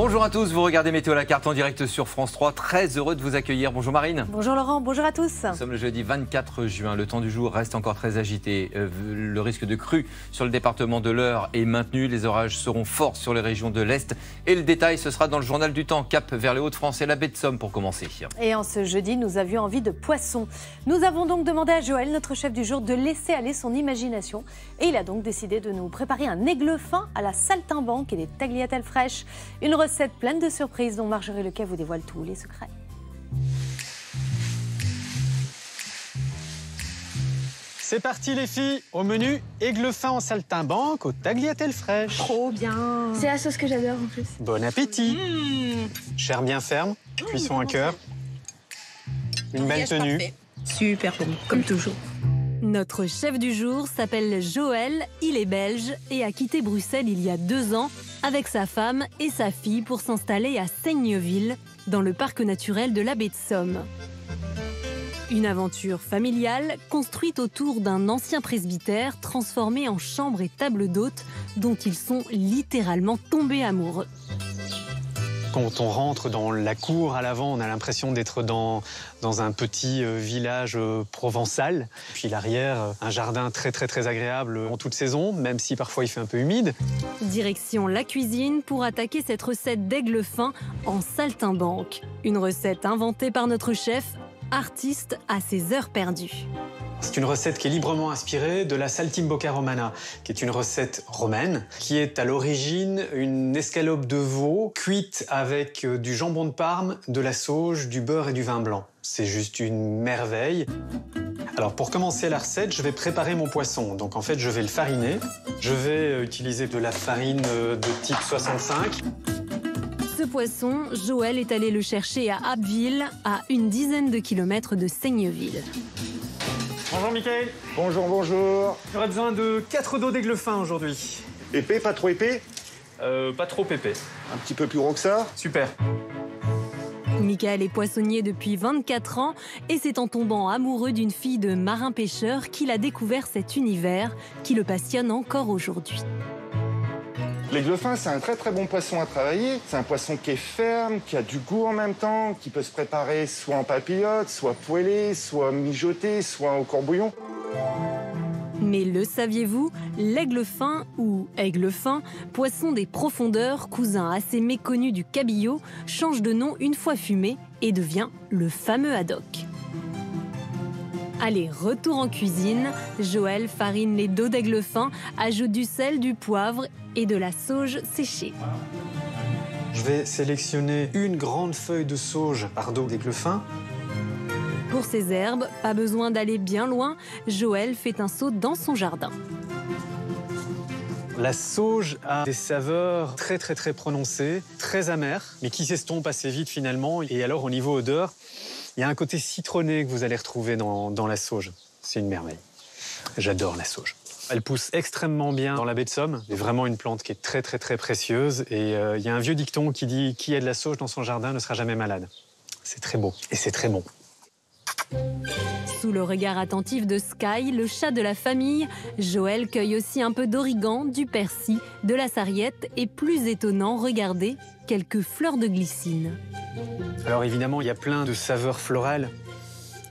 Bonjour à tous, vous regardez Météo à la carte en direct sur France 3. Très heureux de vous accueillir. Bonjour Marine. Bonjour Laurent, bonjour à tous. Nous sommes le jeudi 24 juin. Le temps du jour reste encore très agité. Euh, le risque de crue sur le département de l'Eure est maintenu. Les orages seront forts sur les régions de l'Est. Et le détail, ce sera dans le journal du temps. Cap vers les Hauts-de-France et la baie de Somme pour commencer. Et en ce jeudi, nous avions envie de poisson. Nous avons donc demandé à Joël, notre chef du jour, de laisser aller son imagination. Et il a donc décidé de nous préparer un aigle fin à la saltimbanque et des tagliatelles fraîches. Une recette pleine de surprises dont Marjorie Lequet vous dévoile tous les secrets. C'est parti les filles, au menu aigle fin en saltimbanque aux tagliatelles fraîches. Trop bien. C'est la sauce que j'adore en plus. Bon appétit. Mmh. Chair bien ferme, cuisson à cœur. Une belle tenue. Super bon, comme toujours. Notre chef du jour s'appelle Joël, il est belge et a quitté Bruxelles il y a deux ans avec sa femme et sa fille pour s'installer à Seigneville, dans le parc naturel de la baie de Somme. Une aventure familiale construite autour d'un ancien presbytère transformé en chambre et table d'hôte dont ils sont littéralement tombés amoureux. Quand on rentre dans la cour à l'avant, on a l'impression d'être dans, un petit euh, village euh, provençal. Puis l'arrière, euh, un jardin très très très agréable en toute saison, même si parfois il fait un peu humide. Direction la cuisine pour attaquer cette recette d'aigle fin en saltimbanque. Une recette inventée par notre chef, artiste à ses heures perdues. C'est une recette qui est librement inspirée de la saltimbocca romana, qui est une recette romaine, qui est à l'origine une escalope de veau cuite avec euh, du jambon de Parme, de la sauge, du beurre et du vin blanc. C'est juste une merveille. Alors pour commencer la recette, je vais préparer mon poisson. Donc en fait, je vais le fariner. Je vais euh, utiliser de la farine euh, de type 65. Ce poisson, Joël est allé le chercher à Abbeville, à une dizaine de kilomètres de Seigneville. Bonjour Mickaël. Bonjour, bonjour. J'aurais besoin de 4 dos d'aigle fin aujourd'hui. Épais, pas trop épais euh, Pas trop épais. Un petit peu plus gros que ça Super. Michael est poissonnier depuis 24 ans et c'est en tombant amoureux d'une fille de marin-pêcheur qu'il a découvert cet univers qui le passionne encore aujourd'hui. L'aigle fin, c'est un très très bon poisson à travailler. C'est un poisson qui est ferme, qui a du goût en même temps, qui peut se préparer soit en papillote, soit poêlé, soit mijoté, soit au courbouillon. Mais le saviez-vous L'aigle fin ou aigle fin, poisson des profondeurs, cousin assez méconnu du cabillaud, change de nom une fois fumé et devient le fameux haddock. Allez, retour en cuisine. Joël farine les dos d'aigle fin, ajoute du sel, du poivre et de la sauge séchée. Je vais sélectionner une grande feuille de sauge par dos d'aigle fin. Pour ces herbes, pas besoin d'aller bien loin, Joël fait un saut dans son jardin. La sauge a des saveurs très très très prononcées, très amères, mais qui s'estompent assez vite finalement. Et alors au niveau odeur, il y a un côté citronné que vous allez retrouver dans, la sauge. C'est une merveille. J'adore la sauge. Elle pousse extrêmement bien dans la baie de Somme. C'est vraiment une plante qui est très très très précieuse. Et euh, il y a un vieux dicton qui dit qui a de la sauge dans son jardin ne sera jamais malade. C'est très beau et c'est très bon. Sous le regard attentif de Sky, le chat de la famille, Joël cueille aussi un peu d'origan, du persil, de la sarriette et plus étonnant, regardez, quelques fleurs de glycine. Alors évidemment, il y a plein de saveurs florales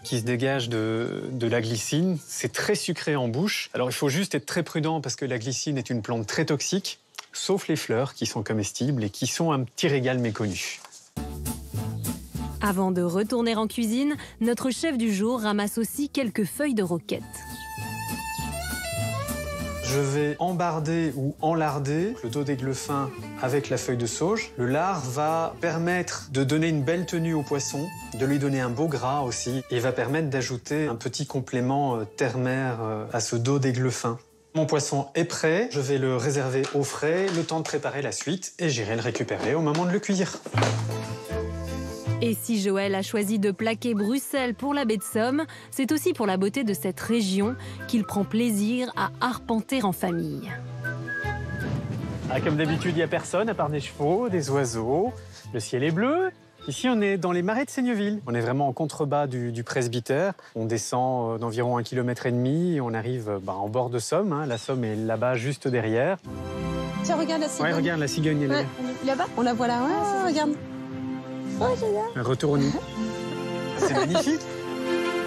qui se dégagent de, de la glycine. C'est très sucré en bouche. Alors il faut juste être très prudent parce que la glycine est une plante très toxique, sauf les fleurs qui sont comestibles et qui sont un petit régal méconnu. Avant de retourner en cuisine, notre chef du jour ramasse aussi quelques feuilles de roquette. Je vais embarder ou enlarder le dos d'aigle fin avec la feuille de sauge. Le lard va permettre de donner une belle tenue au poisson, de lui donner un beau gras aussi, et va permettre d'ajouter un petit complément euh, terre-mer euh, à ce dos d'aigle fin. Mon poisson est prêt, je vais le réserver au frais, le temps de préparer la suite, et j'irai le récupérer au moment de le cuire. Et si Joël a choisi de plaquer Bruxelles pour la baie de Somme, c'est aussi pour la beauté de cette région qu'il prend plaisir à arpenter en famille. Ah, comme d'habitude, il n'y a personne à part des chevaux, des oiseaux. Le ciel est bleu. Ici, on est dans les marais de Seigneville. On est vraiment en contrebas du, presbytère. On descend euh, d'environ un kilomètre et demi et on arrive bah, en bord de Somme. Hein. La Somme est là-bas, juste derrière. Tiens, regarde la cigogne. Ouais, regarde, la cigogne, est là. Là-bas On la voit là, ouais, regarde. Oh, j'adore. Un retour au nid. C'est magnifique.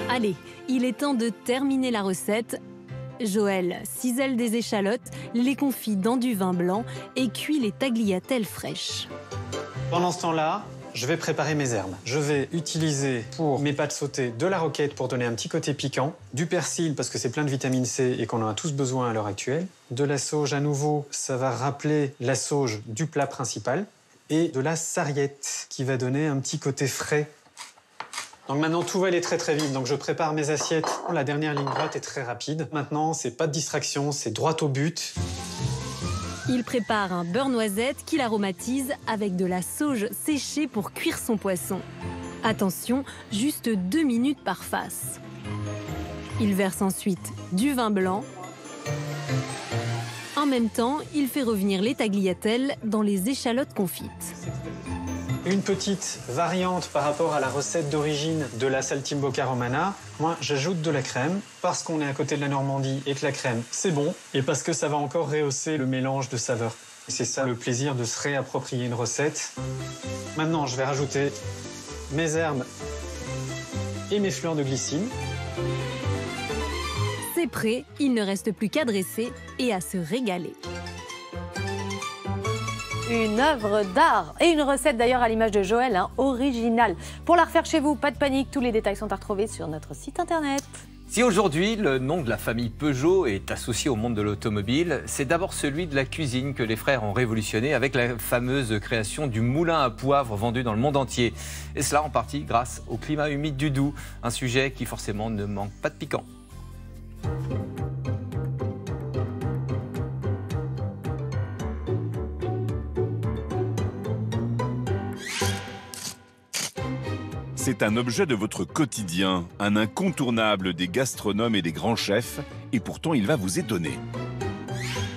Allez, il est temps de terminer la recette. Joël cisèle des échalotes, les confie dans du vin blanc et cuit les tagliatelles fraîches. Pendant ce temps-là, je vais préparer mes herbes. Je vais utiliser pour mes pâtes sautées de la roquette pour donner un petit côté piquant, du persil parce que c'est plein de vitamine C et qu'on en a tous besoin à l'heure actuelle, de la sauge à nouveau, ça va rappeler la sauge du plat principal, et de la sarriette qui va donner un petit côté frais. Donc maintenant tout va aller très très vite, donc je prépare mes assiettes. La dernière ligne droite est très rapide. Maintenant c'est pas de distraction, c'est droit au but. Il prépare un beurre noisette qu'il aromatise avec de la sauge séchée pour cuire son poisson. Attention, juste deux minutes par face. Il verse ensuite du vin blanc. En même temps, il fait revenir les tagliatelles dans les échalotes confites. Une petite variante par rapport à la recette d'origine de la saltimbocca romana. Moi, j'ajoute de la crème parce qu'on est à côté de la Normandie et que la crème, c'est bon, et parce que ça va encore rehausser le mélange de saveurs. C'est ça le plaisir de se réapproprier une recette. Maintenant, je vais rajouter mes herbes et mes fleurs de glycine. C'est prêt, il ne reste plus qu'à dresser et à se régaler. Une œuvre d'art et une recette d'ailleurs à l'image de Joël, hein, originale. Pour la refaire chez vous, pas de panique, tous les détails sont à retrouver sur notre site internet. Si aujourd'hui le nom de la famille Peugeot est associé au monde de l'automobile, c'est d'abord celui de la cuisine que les frères ont révolutionné avec la fameuse création du moulin à poivre vendu dans le monde entier. Et cela en partie grâce au climat humide du Doubs, un sujet qui forcément ne manque pas de piquant. C'est un objet de votre quotidien, un incontournable des gastronomes et des grands chefs, et pourtant il va vous étonner.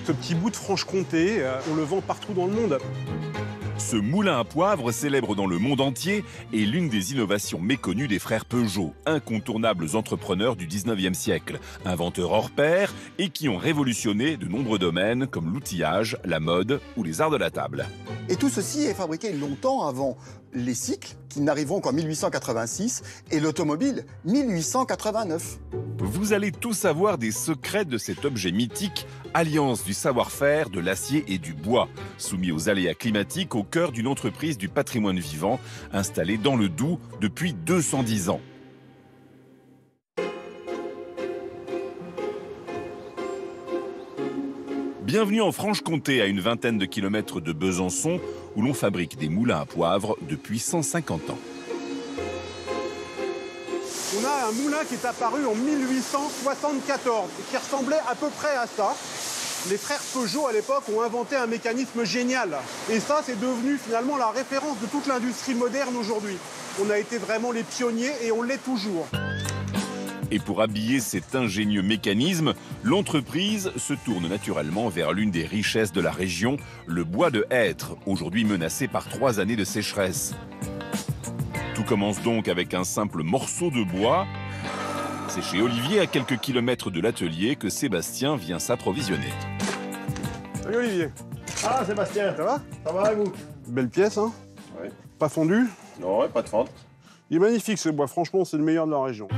Ce petit bout de Franche-Comté, euh, on le vend partout dans le monde. Ce moulin à poivre, célèbre dans le monde entier, est l'une des innovations méconnues des frères Peugeot, incontournables entrepreneurs du 19e siècle, inventeurs hors pair et qui ont révolutionné de nombreux domaines comme l'outillage, la mode ou les arts de la table. Et tout ceci est fabriqué longtemps avant les cycles, qui n'arriveront qu'en 1886, et l'automobile, 1889. Vous allez tout savoir des secrets de cet objet mythique, alliance du savoir-faire, de l'acier et du bois, soumis aux aléas climatiques au cœur d'une entreprise du patrimoine vivant, installée dans le Doubs depuis 210 ans. Bienvenue en Franche-Comté, à une vingtaine de kilomètres de Besançon, où l'on fabrique des moulins à poivre depuis 150 ans. On a un moulin qui est apparu en 1874 et qui ressemblait à peu près à ça. Les frères Peugeot à l'époque ont inventé un mécanisme génial. Et ça, c'est devenu finalement la référence de toute l'industrie moderne aujourd'hui. On a été vraiment les pionniers et on l'est toujours. Et pour habiller cet ingénieux mécanisme, l'entreprise se tourne naturellement vers l'une des richesses de la région, le bois de hêtre, aujourd'hui menacé par trois années de sécheresse. Tout commence donc avec un simple morceau de bois. C'est chez Olivier, à quelques kilomètres de l'atelier, que Sébastien vient s'approvisionner. Salut Olivier. Ah Sébastien, ça va? Ça va et vous? Belle pièce, hein? Ouais. Pas fondu Non, ouais, pas de fente. Il est magnifique ce bois, franchement, c'est le meilleur de la région.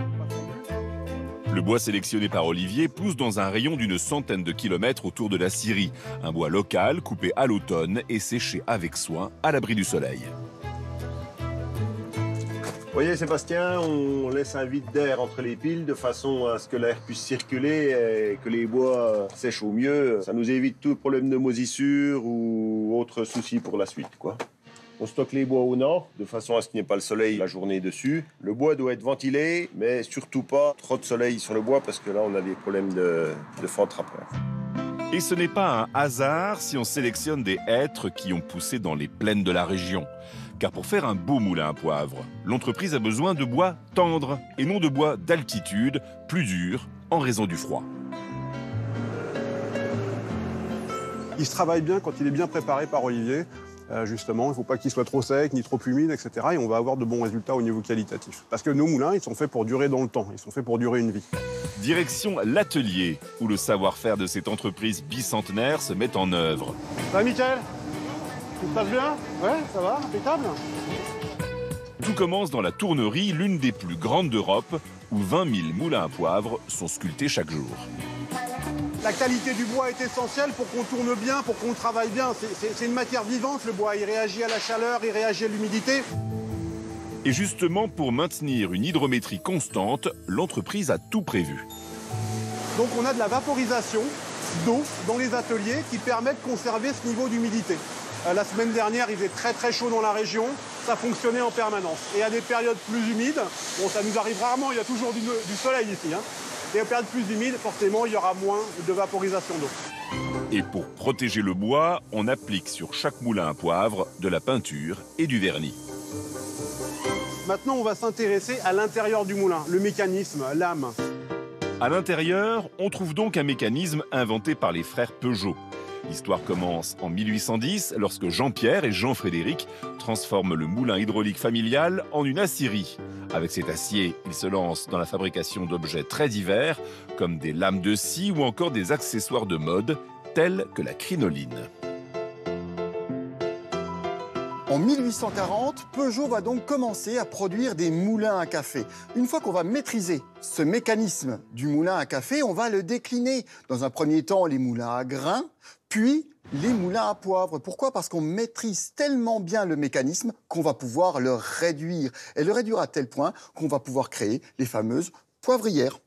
Le bois sélectionné par Olivier pousse dans un rayon d'une centaine de kilomètres autour de la Syrie. Un bois local coupé à l'automne et séché avec soin à l'abri du soleil. Vous voyez Sébastien, on laisse un vide d'air entre les piles de façon à ce que l'air puisse circuler et que les bois sèchent au mieux. Ça nous évite tout problème de moisissure ou autres soucis pour la suite, quoi. On stocke les bois au nord, de façon à ce qu'il n'y ait pas le soleil la journée dessus. Le bois doit être ventilé, mais surtout pas trop de soleil sur le bois, parce que là, on a des problèmes de, de fente. Et ce n'est pas un hasard si on sélectionne des hêtres qui ont poussé dans les plaines de la région. Car pour faire un beau moulin à poivre, l'entreprise a besoin de bois tendre et non de bois d'altitude, plus dur en raison du froid. Il se travaille bien quand il est bien préparé par Olivier. Euh, justement, il ne faut pas qu'il soit trop sec, ni trop humide, etc. Et on va avoir de bons résultats au niveau qualitatif. Parce que nos moulins, ils sont faits pour durer dans le temps. Ils sont faits pour durer une vie. Direction l'atelier, où le savoir-faire de cette entreprise bicentenaire se met en œuvre. Ça va, Michael? Tout se passe bien? Ouais, ça va, impeccable Tout commence dans la tournerie, l'une des plus grandes d'Europe, où 20 000 moulins à poivre sont sculptés chaque jour. La qualité du bois est essentielle pour qu'on tourne bien, pour qu'on travaille bien. C'est une matière vivante, le bois. Il réagit à la chaleur, il réagit à l'humidité. Et justement, pour maintenir une hydrométrie constante, l'entreprise a tout prévu. Donc on a de la vaporisation d'eau dans les ateliers qui permet de conserver ce niveau d'humidité. Euh, la semaine dernière, il faisait très très chaud dans la région, ça fonctionnait en permanence. Et à des périodes plus humides, bon ça nous arrive rarement, il y a toujours du, soleil ici, hein. Et aux périodes plus humides, forcément, il y aura moins de vaporisation d'eau. Et pour protéger le bois, on applique sur chaque moulin à poivre de la peinture et du vernis. Maintenant, on va s'intéresser à l'intérieur du moulin, le mécanisme, l'âme. À l'intérieur, on trouve donc un mécanisme inventé par les frères Peugeot. L'histoire commence en 1810 lorsque Jean-Pierre et Jean-Frédéric transforment le moulin hydraulique familial en une aciérie. Avec cet acier, ils se lancent dans la fabrication d'objets très divers comme des lames de scie ou encore des accessoires de mode tels que la crinoline. En 1840, Peugeot va donc commencer à produire des moulins à café. Une fois qu'on va maîtriser ce mécanisme du moulin à café, on va le décliner. Dans un premier temps, les moulins à grains, puis les moulins à poivre. Pourquoi? Parce qu'on maîtrise tellement bien le mécanisme qu'on va pouvoir le réduire. Et le réduire à tel point qu'on va pouvoir créer les fameuses poivrières.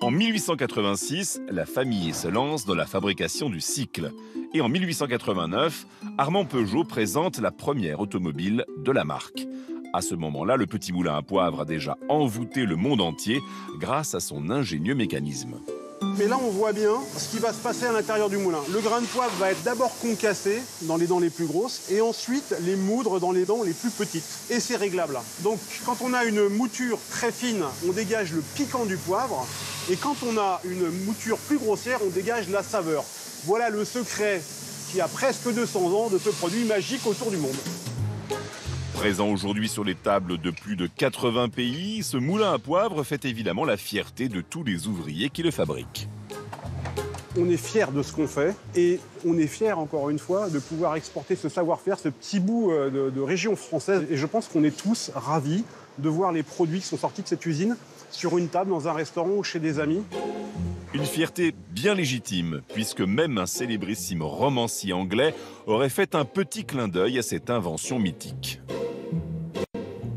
En 1886, la famille se lance dans la fabrication du cycle. Et en 1889, Armand Peugeot présente la première automobile de la marque. À ce moment-là, le petit moulin à poivre a déjà envoûté le monde entier grâce à son ingénieux mécanisme. Mais là, on voit bien ce qui va se passer à l'intérieur du moulin. Le grain de poivre va être d'abord concassé dans les dents les plus grosses et ensuite les moudre dans les dents les plus petites. Et c'est réglable. Donc, quand on a une mouture très fine, on dégage le piquant du poivre. Et quand on a une mouture plus grossière, on dégage la saveur. Voilà le secret qui a presque 200 ans de ce produit magique autour du monde. Présent aujourd'hui sur les tables de plus de 80 pays, ce moulin à poivre fait évidemment la fierté de tous les ouvriers qui le fabriquent. On est fiers de ce qu'on fait et on est fiers, encore une fois, de pouvoir exporter ce savoir-faire, ce petit bout euh, de, de région française. Et je pense qu'on est tous ravis de voir les produits qui sont sortis de cette usine sur une table dans un restaurant ou chez des amis. Une fierté bien légitime, puisque même un célébrissime romancier anglais aurait fait un petit clin d'œil à cette invention mythique.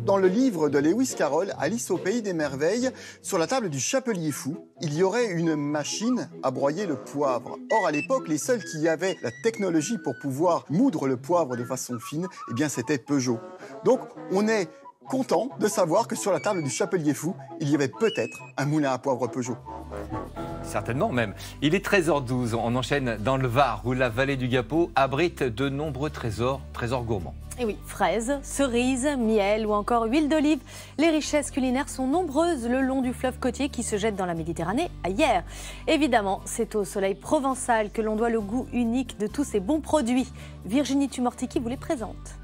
Dans le livre de Lewis Carroll, Alice au pays des merveilles, sur la table du chapelier fou, il y aurait une machine à broyer le poivre. Or, à l'époque, les seuls qui avaient la technologie pour pouvoir moudre le poivre de façon fine, eh bien, c'était Peugeot. Donc, on est content de savoir que sur la table du chapelier fou, il y avait peut-être un moulin à poivre Peugeot. Certainement même. Il est 13h12, on enchaîne dans le Var, où la vallée du Gapot abrite de nombreux trésors, trésors gourmands. Et oui, fraises, cerises, miel ou encore huile d'olive. Les richesses culinaires sont nombreuses le long du fleuve côtier qui se jette dans la Méditerranée à hier. Évidemment, c'est au soleil provençal que l'on doit le goût unique de tous ces bons produits. Virginie Tumortiki vous les présente.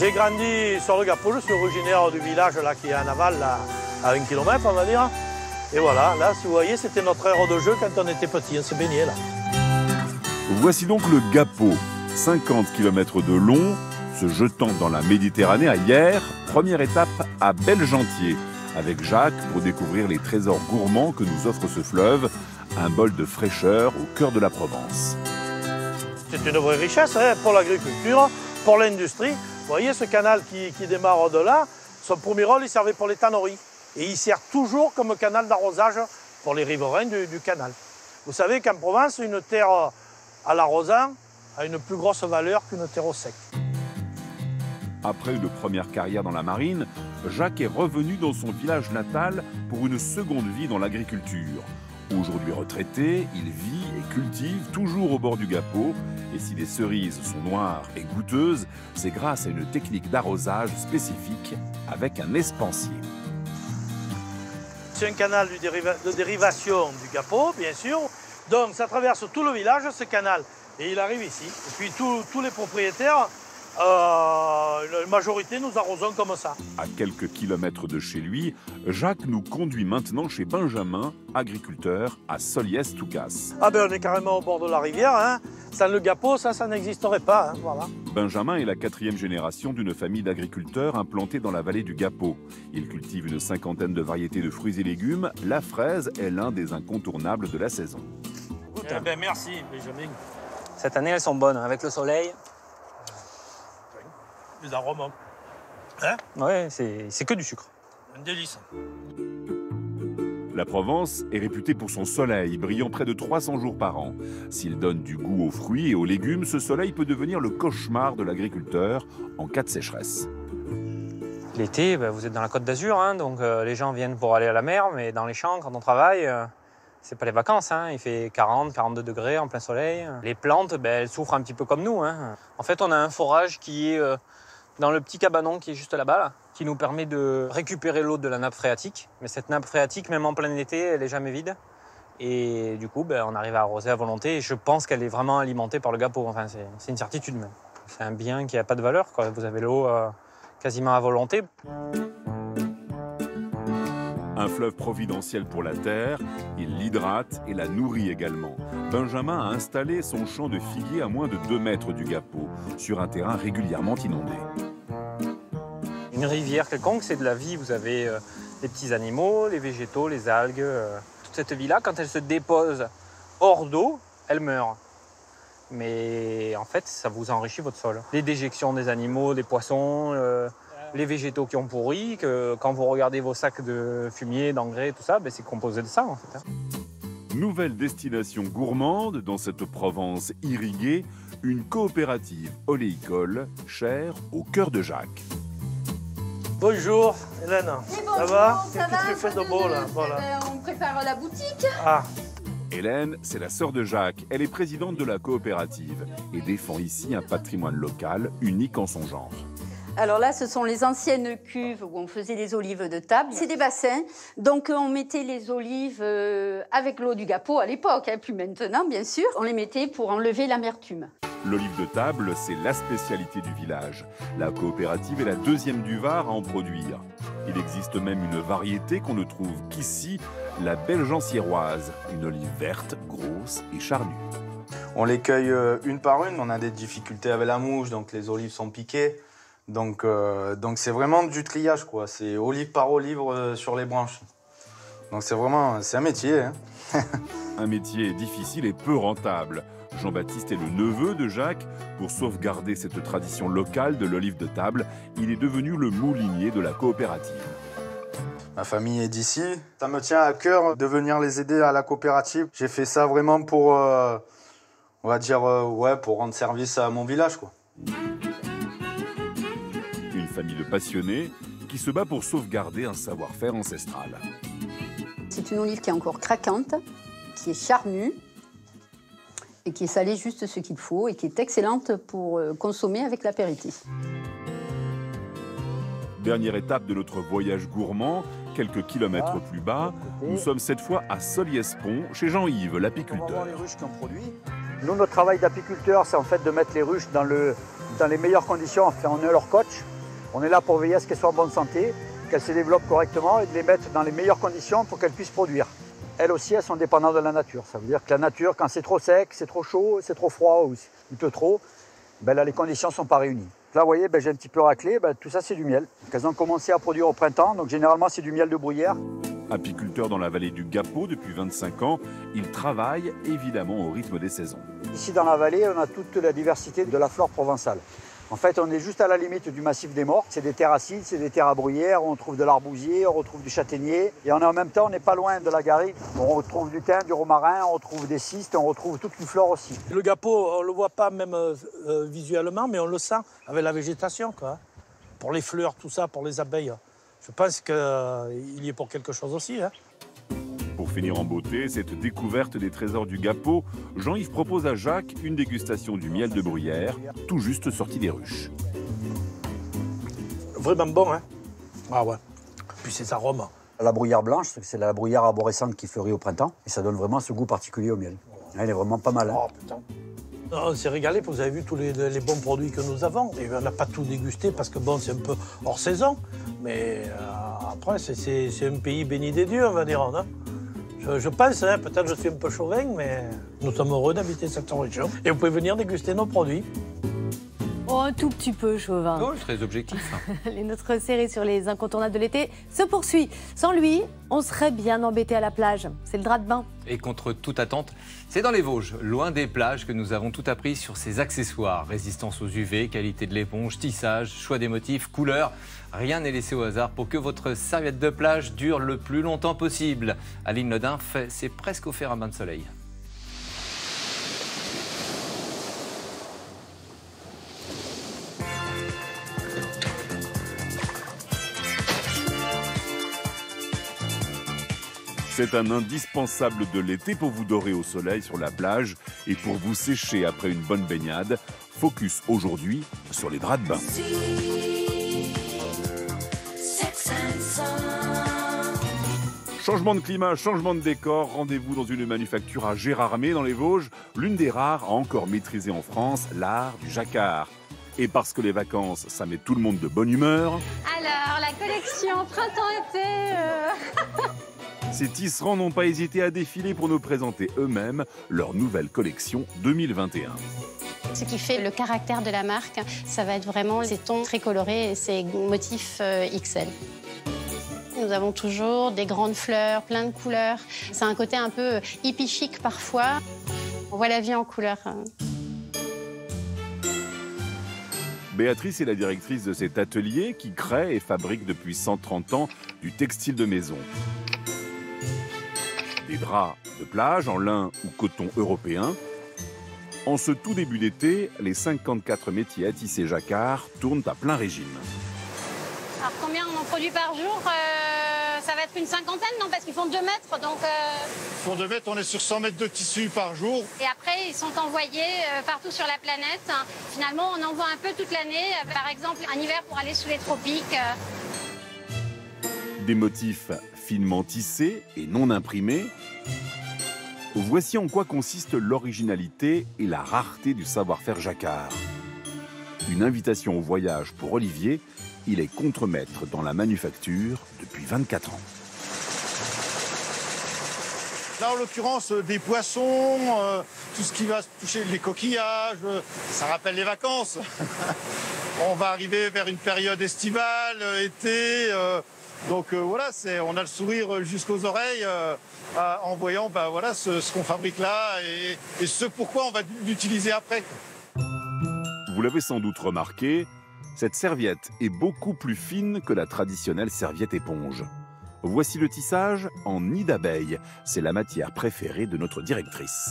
J'ai grandi sur le Gapot, je suis originaire du village là, qui est en aval, à un kilomètre, on va dire. Et voilà, là, si vous voyez, c'était notre aire de jeu quand on était petit, on se baignait là. Voici donc le Gapot, 50 km de long, se jetant dans la Méditerranée à hier, première étape à Belgentier, avec Jacques pour découvrir les trésors gourmands que nous offre ce fleuve, un bol de fraîcheur au cœur de la Provence. C'est une vraie richesse hein, pour l'agriculture, pour l'industrie. Vous voyez ce canal qui, démarre de là, son premier rôle, il servait pour les tanneries. Et il sert toujours comme canal d'arrosage pour les riverains du, canal. Vous savez qu'en Provence, une terre à l'arrosant a une plus grosse valeur qu'une terre au sec. Après une première carrière dans la marine, Jacques est revenu dans son village natal pour une seconde vie dans l'agriculture. Aujourd'hui retraité, il vit et cultive toujours au bord du Gapot. Et si les cerises sont noires et goûteuses, c'est grâce à une technique d'arrosage spécifique avec un espancier. C'est un canal de dérivation du Gapot, bien sûr. Donc ça traverse tout le village, ce canal. Et il arrive ici. Et puis tous les propriétaires euh, une majorité, nous arrosons comme ça. À quelques kilomètres de chez lui, Jacques nous conduit maintenant chez Benjamin, agriculteur à Soliès-Toucas. Ah ben on est carrément au bord de la rivière. Hein. Sans le gapeau, ça, ça n'existerait pas. hein, voilà. Benjamin est la quatrième génération d'une famille d'agriculteurs implantés dans la vallée du Gapot. Il cultive une cinquantaine de variétés de fruits et légumes. La fraise est l'un des incontournables de la saison. Eh ben, merci, Benjamin. Cette année, elles sont bonnes, hein, avec le soleil. Les arômes, Ouais, c'est c'est que du sucre. un délice. La Provence est réputée pour son soleil, brillant près de 300 jours par an. S'il donne du goût aux fruits et aux légumes, ce soleil peut devenir le cauchemar de l'agriculteur en cas de sécheresse. L'été, ben, vous êtes dans la côte d'Azur, hein, donc euh, les gens viennent pour aller à la mer, mais dans les champs, quand on travaille, euh, c'est pas les vacances. hein. Il fait 40, 42 degrés en plein soleil. Les plantes, ben, elles souffrent un petit peu comme nous. hein. En fait, on a un forage qui est euh, dans le petit cabanon qui est juste là-bas, là, qui nous permet de récupérer l'eau de la nappe phréatique. Mais cette nappe phréatique, même en plein été, elle est jamais vide. Et du coup, ben, on arrive à arroser à volonté. Et je pense qu'elle est vraiment alimentée par le gapeau. Enfin, c'est une certitude même. C'est un bien qui n'a pas de valeur. Quoi. Vous avez l'eau euh, quasiment à volonté. Un fleuve providentiel pour la terre, il l'hydrate et la nourrit également. Benjamin a installé son champ de figuier à moins de 2 mètres du Gapot, sur un terrain régulièrement inondé. Une rivière quelconque, c'est de la vie. Vous avez euh, les petits animaux, les végétaux, les algues. euh. Toute cette vie-là, quand elle se dépose hors d'eau, elle meurt. Mais en fait, ça vous enrichit votre sol. Les déjections des animaux, des poissons, euh, les végétaux qui ont pourri, que quand vous regardez vos sacs de fumier, d'engrais, tout ça, ben, c'est composé de ça hein. Nouvelle destination gourmande dans cette Provence irriguée, une coopérative oléicole chère au cœur de Jacques. Bonjour, Hélène. ça va ça Qu'est-ce que tu fais de beau là voilà. On prépare la boutique. Ah, Hélène, c'est la sœur de Jacques. Elle est présidente de la coopérative et défend ici un patrimoine local unique en son genre. Alors là, ce sont les anciennes cuves où on faisait les olives de table. C'est des bassins. Donc on mettait les olives euh, avec l'eau du Gapot à l'époque, hein, plus maintenant bien sûr. On les mettait pour enlever l'amertume. L'olive de table, c'est la spécialité du village. La coopérative est la deuxième du Var à en produire. Il existe même une variété qu'on ne trouve qu'ici, la belgeanciéroise, une olive verte, grosse et charnue. On les cueille euh, une par une. On a des difficultés avec la mouche, donc les olives sont piquées. Donc, euh, donc c'est vraiment du triage, quoi. C'est olive par olive euh, sur les branches. Donc c'est vraiment, c'est un métier. hein. Un métier difficile et peu rentable. Jean-Baptiste est le neveu de Jacques. Pour sauvegarder cette tradition locale de l'olive de table, il est devenu le moulinier de la coopérative. Ma famille est d'ici. Ça me tient à cœur de venir les aider à la coopérative. J'ai fait ça vraiment pour, euh, on va dire, euh, ouais, pour rendre service à mon village, quoi. Une famille de passionnés qui se bat pour sauvegarder un savoir-faire ancestral. C'est une olive qui est encore craquante, qui est charnue et qui est salée juste ce qu'il faut et qui est excellente pour euh, consommer avec l'apéritif. Dernière étape de notre voyage gourmand, quelques kilomètres plus bas, nous sommes cette fois à Soliès-Pont, chez Jean-Yves, l'apiculteur. Nous, notre travail d'apiculteur, c'est en fait de mettre les ruches dans, le, dans les meilleures conditions. Enfin, on est leur coach. On est là pour veiller à ce qu'elles soient en bonne santé, qu'elles se développent correctement et de les mettre dans les meilleures conditions pour qu'elles puissent produire. Elles aussi, elles sont dépendantes de la nature. Ça veut dire que la nature, quand c'est trop sec, c'est trop chaud, c'est trop froid ou il pleut trop, ben là, les conditions ne sont pas réunies. Là, vous voyez, ben, j'ai un petit peu raclé. Ben, tout ça, c'est du miel. Elles ont commencé à produire au printemps. Donc, généralement, c'est du miel de bruyère. Apiculteur dans la vallée du Gapot depuis 25 ans, il travaille évidemment au rythme des saisons. Ici, dans la vallée, on a toute la diversité de la flore provençale. En fait, on est juste à la limite du massif des Morts. C'est des terres acides, c'est des terres à bruyère. On trouve de l'arbousier, on retrouve du châtaignier. Et en même temps, on n'est pas loin de la garrigue. On retrouve du thym, du romarin, on retrouve des cystes, on retrouve toute une flore aussi. le gapeau, on le voit pas même euh, euh, visuellement, mais on le sent avec la végétation, quoi. Pour les fleurs, tout ça, pour les abeilles. Je pense qu'il y est pour quelque chose aussi. hein. Pour finir en beauté, cette découverte des trésors du Gapot, Jean-Yves propose à Jacques une dégustation du miel de bruyère, tout juste sorti des ruches. Vraiment bon, hein? Ah ouais. Puis ces arômes. La bruyère blanche, c'est la bruyère arborescente qui fleurit au printemps. Et ça donne vraiment ce goût particulier au miel. Elle est vraiment pas mal. hein. Oh putain. On s'est régalé, vous avez vu tous les, les bons produits que nous avons. Et on n'a pas tout dégusté parce que bon, c'est un peu hors saison. Mais euh, après, c'est un pays béni des dieux, on va dire. hein. Je, pense, hein, peut-être je suis un peu chauvin, mais nous sommes heureux d'habiter cette région. Et vous pouvez venir déguster nos produits. Un tout petit peu chauvin. Oh, très objectif. Notre série sur les incontournables de l'été se poursuit. Sans lui, on serait bien embêté à la plage. C'est le drap de bain. Et contre toute attente, c'est dans les Vosges, loin des plages, que nous avons tout appris sur ces accessoires. Résistance aux UV, qualité de l'éponge, tissage, choix des motifs, couleurs. Rien n'est laissé au hasard pour que votre serviette de plage dure le plus longtemps possible. Aline Lodin fait c'est presque offert à bain de soleil. C'est un indispensable de l'été pour vous dorer au soleil sur la plage et pour vous sécher après une bonne baignade. Focus aujourd'hui sur les draps de bain. Changement de climat, changement de décor, rendez-vous dans une manufacture à Gérardmer dans les Vosges, l'une des rares à encore maîtriser en France l'art du jacquard. Et parce que les vacances, ça met tout le monde de bonne humeur, Alors, la collection printemps-été. euh, ces tisserands n'ont pas hésité à défiler pour nous présenter eux-mêmes leur nouvelle collection 2021. Ce qui fait le caractère de la marque, ça va être vraiment ces tons très colorés et ces motifs euh, XL. Nous avons toujours des grandes fleurs, plein de couleurs. C'est un côté un peu hippie chic parfois. On voit la vie en couleur. hein. Béatrice est la directrice de cet atelier qui crée et fabrique depuis 130 ans du textile de maison. Des draps de plage en lin ou coton européen. En ce tout début d'été, les 54 métiers à tisser jacquard tournent à plein régime. Alors combien on en produit par jour Euh, Ça va être une cinquantaine, non Parce qu'ils font 2 mètres, donc... euh, Pour 2 mètres, on est sur 100 mètres de tissu par jour. Et après, ils sont envoyés euh, partout sur la planète. Finalement, on envoie un peu toute l'année. Euh, Par exemple, un hiver pour aller sous les tropiques. Des motifs finement tissés et non imprimés. Voici en quoi consiste l'originalité et la rareté du savoir-faire jacquard. Une invitation au voyage pour Olivier, il est contremaître dans la manufacture depuis 24 ans. Là, en l'occurrence, euh, des poissons, euh, tout ce qui va se toucher, les coquillages, euh, ça rappelle les vacances. on va arriver vers une période estivale, été. Donc euh, voilà, c'est, on a le sourire jusqu'aux oreilles euh, en voyant ben, voilà, ce, ce qu'on fabrique là et, et ce pourquoi on va l'utiliser après. Vous l'avez sans doute remarqué, cette serviette est beaucoup plus fine que la traditionnelle serviette éponge. Voici le tissage en nid d'abeille. C'est la matière préférée de notre directrice.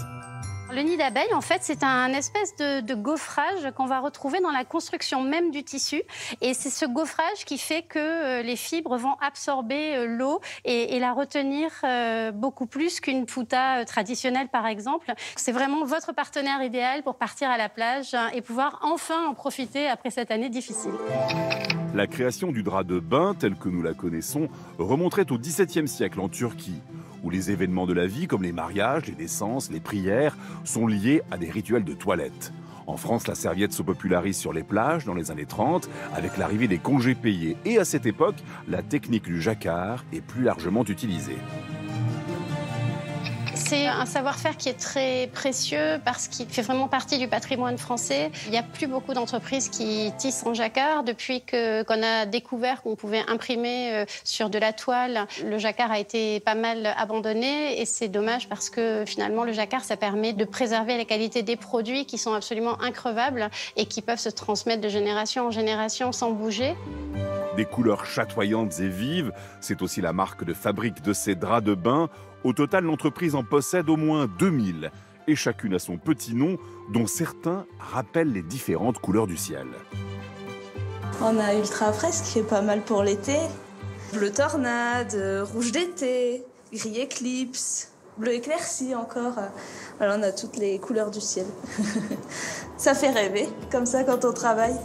Le nid d'abeille, en fait, c'est un espèce de, gaufrage qu'on va retrouver dans la construction même du tissu. Et c'est ce gaufrage qui fait que euh, les fibres vont absorber euh, l'eau et, et la retenir euh, beaucoup plus qu'une pouta traditionnelle, par exemple. C'est vraiment votre partenaire idéal pour partir à la plage hein, et pouvoir enfin en profiter après cette année difficile. La création du drap de bain tel que nous la connaissons remonterait au XVIIe siècle en Turquie, où les événements de la vie comme les mariages, les naissances, les prières sont liés à des rituels de toilette. En France, la serviette se popularise sur les plages dans les années 30 avec l'arrivée des congés payés et à cette époque, la technique du jacquard est plus largement utilisée. C'est un savoir-faire qui est très précieux parce qu'il fait vraiment partie du patrimoine français. Il n'y a plus beaucoup d'entreprises qui tissent en jacquard. Depuis qu'on a découvert qu'on pouvait imprimer euh, sur de la toile, le jacquard a été pas mal abandonné et c'est dommage parce que finalement le jacquard, ça permet de préserver la qualité des produits qui sont absolument increvables et qui peuvent se transmettre de génération en génération sans bouger. Des couleurs chatoyantes et vives, c'est aussi la marque de fabrique de ces draps de bain. Au total, l'entreprise en possède au moins 2000, et chacune a son petit nom, dont certains rappellent les différentes couleurs du ciel. On a ultra fresque qui est pas mal pour l'été. Bleu tornade, euh, rouge d'été, gris éclipse, bleu éclairci encore. Voilà, on a toutes les couleurs du ciel. ça fait rêver, comme ça quand on travaille.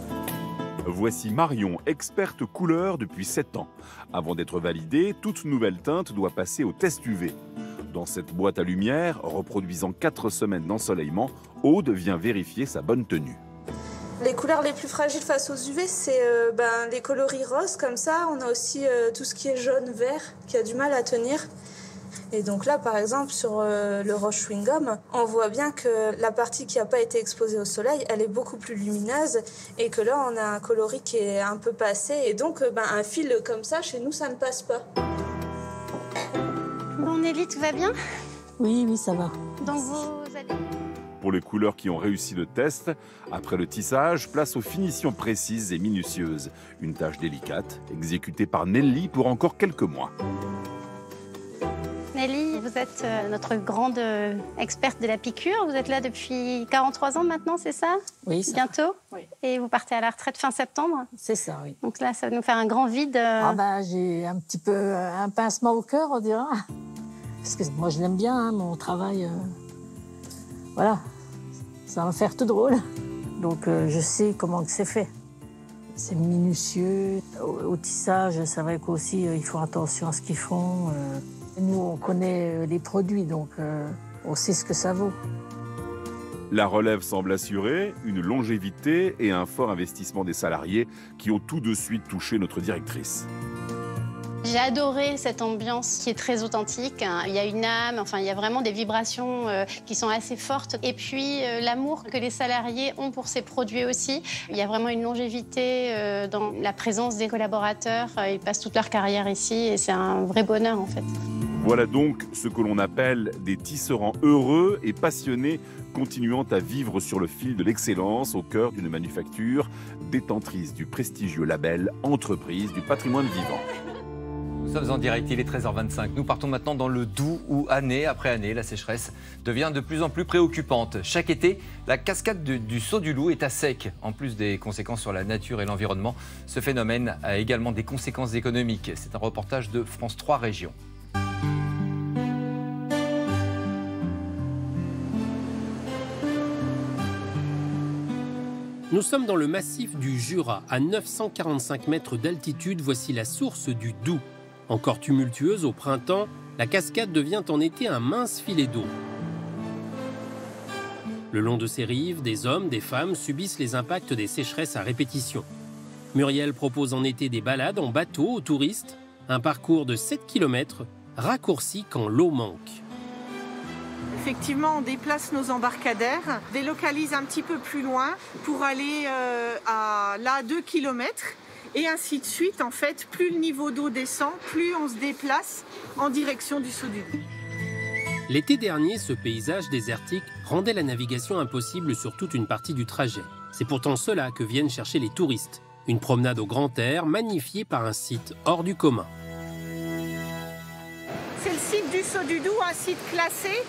Voici Marion, experte couleur depuis 7 ans. Avant d'être validée, toute nouvelle teinte doit passer au test UV. Dans cette boîte à lumière, reproduisant 4 semaines d'ensoleillement, Aude vient vérifier sa bonne tenue. Les couleurs les plus fragiles face aux UV, c'est euh, ben, les coloris roses comme ça. On a aussi euh, tout ce qui est jaune, vert, qui a du mal à tenir. Et donc là, par exemple, sur euh, le roche chewing-gum, on voit bien que la partie qui n'a pas été exposée au soleil, elle est beaucoup plus lumineuse et que là, on a un coloris qui est un peu passé. Et donc, ben, un fil comme ça, chez nous, ça ne passe pas. Bon, Nelly, tout va bien? Oui, oui, ça va. Donc vous allez... Pour les couleurs qui ont réussi le test, après le tissage, place aux finitions précises et minutieuses. Une tâche délicate, exécutée par Nelly pour encore quelques mois. Nelly, vous êtes euh, notre grande euh, experte de la piqûre. Vous êtes là depuis 43 ans maintenant, c'est ça? Oui, ça. Bientôt? Et vous partez à la retraite fin septembre? C'est ça, oui. Donc là, ça va nous faire un grand vide. euh, Ah bah, j'ai un petit peu un pincement au cœur, on dira. Parce que moi, je l'aime bien, hein, mon travail. euh, Voilà, ça va me faire tout drôle. Donc, euh, je sais comment que c'est fait. C'est minutieux. Au, au tissage, c'est vrai qu'aussi, euh, ils font attention à ce qu'ils font. Nous, on connaît euh, les produits, donc euh, on sait ce que ça vaut. La relève semble assurée, une longévité et un fort investissement des salariés qui ont tout de suite touché notre directrice. J'ai adoré cette ambiance qui est très authentique. hein. Il y a une âme, enfin, il y a vraiment des vibrations euh, qui sont assez fortes. Et puis, euh, l'amour que les salariés ont pour ces produits aussi. Il y a vraiment une longévité euh, dans la présence des collaborateurs. Ils passent toute leur carrière ici et c'est un vrai bonheur, en fait. Voilà donc ce que l'on appelle des tisserands heureux et passionnés continuant à vivre sur le fil de l'excellence au cœur d'une manufacture détentrice du prestigieux label Entreprise du patrimoine vivant. Sommes en direct, il est 13h25. Nous partons maintenant dans le Doubs où, année après année, la sécheresse devient de plus en plus préoccupante. Chaque été, la cascade du, du Saut du Loup est à sec. En plus des conséquences sur la nature et l'environnement, ce phénomène a également des conséquences économiques. C'est un reportage de France 3 Régions. Nous sommes dans le massif du Jura, à 945 mètres d'altitude. Voici la source du Doubs. Encore tumultueuse au printemps, la cascade devient en été un mince filet d'eau. Le long de ses rives, des hommes, des femmes subissent les impacts des sécheresses à répétition. Muriel propose en été des balades en bateau aux touristes, un parcours de 7 km raccourci quand l'eau manque. Effectivement, on déplace nos embarcadères, délocalise un petit peu plus loin pour aller euh, à là 2 km et ainsi de suite. En fait, plus le niveau d'eau descend, plus on se déplace en direction du saut du Doubs. L'été dernier, ce paysage désertique rendait la navigation impossible sur toute une partie du trajet. C'est pourtant cela que viennent chercher les touristes. Une promenade au grand air magnifiée par un site hors du commun. C'est le site du saut du Doubs, un site classé.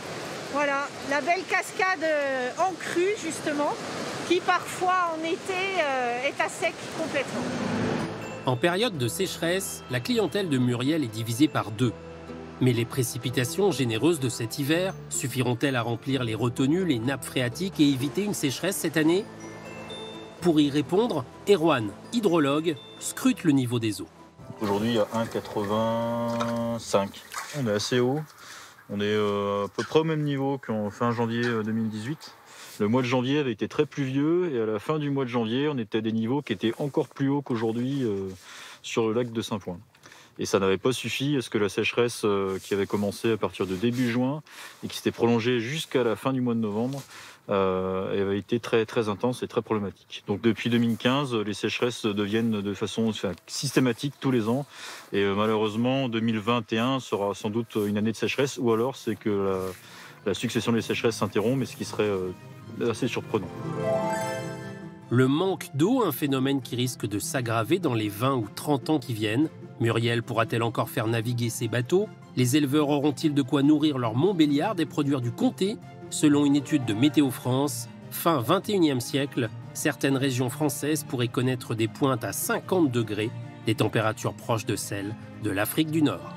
Voilà, la belle cascade euh, en crue justement, qui parfois en été euh, est à sec complètement. En période de sécheresse, la clientèle de Muriel est divisée par deux. Mais les précipitations généreuses de cet hiver suffiront-elles à remplir les retenues, les nappes phréatiques et éviter une sécheresse cette année? Pour y répondre, Erwan, hydrologue, scrute le niveau des eaux. Aujourd'hui, il y a 1,85. On est assez haut. On est euh, à peu près au même niveau qu'en fin janvier euh, 2018. Le mois de janvier avait été très pluvieux et à la fin du mois de janvier, on était à des niveaux qui étaient encore plus hauts qu'aujourd'hui euh, sur le lac de Saint-Point. Et ça n'avait pas suffi à ce que la sécheresse euh, qui avait commencé à partir de début juin et qui s'était prolongée jusqu'à la fin du mois de novembre euh, avait été très, très intense et très problématique. Donc depuis 2015, les sécheresses deviennent de façon systématique tous les ans. Et euh, malheureusement, 2021 sera sans doute une année de sécheresse, ou alors c'est que la, la succession des sécheresses s'interrompt, mais ce qui serait assez surprenant. Le manque d'eau, un phénomène qui risque de s'aggraver dans les 20 ou 30 ans qui viennent. Muriel pourra-t-elle encore faire naviguer ses bateaux? Les éleveurs auront-ils de quoi nourrir leur Montbéliard et produire du comté? Selon une étude de Météo France, fin 21e siècle, certaines régions françaises pourraient connaître des pointes à 50 degrés, des températures proches de celles de l'Afrique du Nord.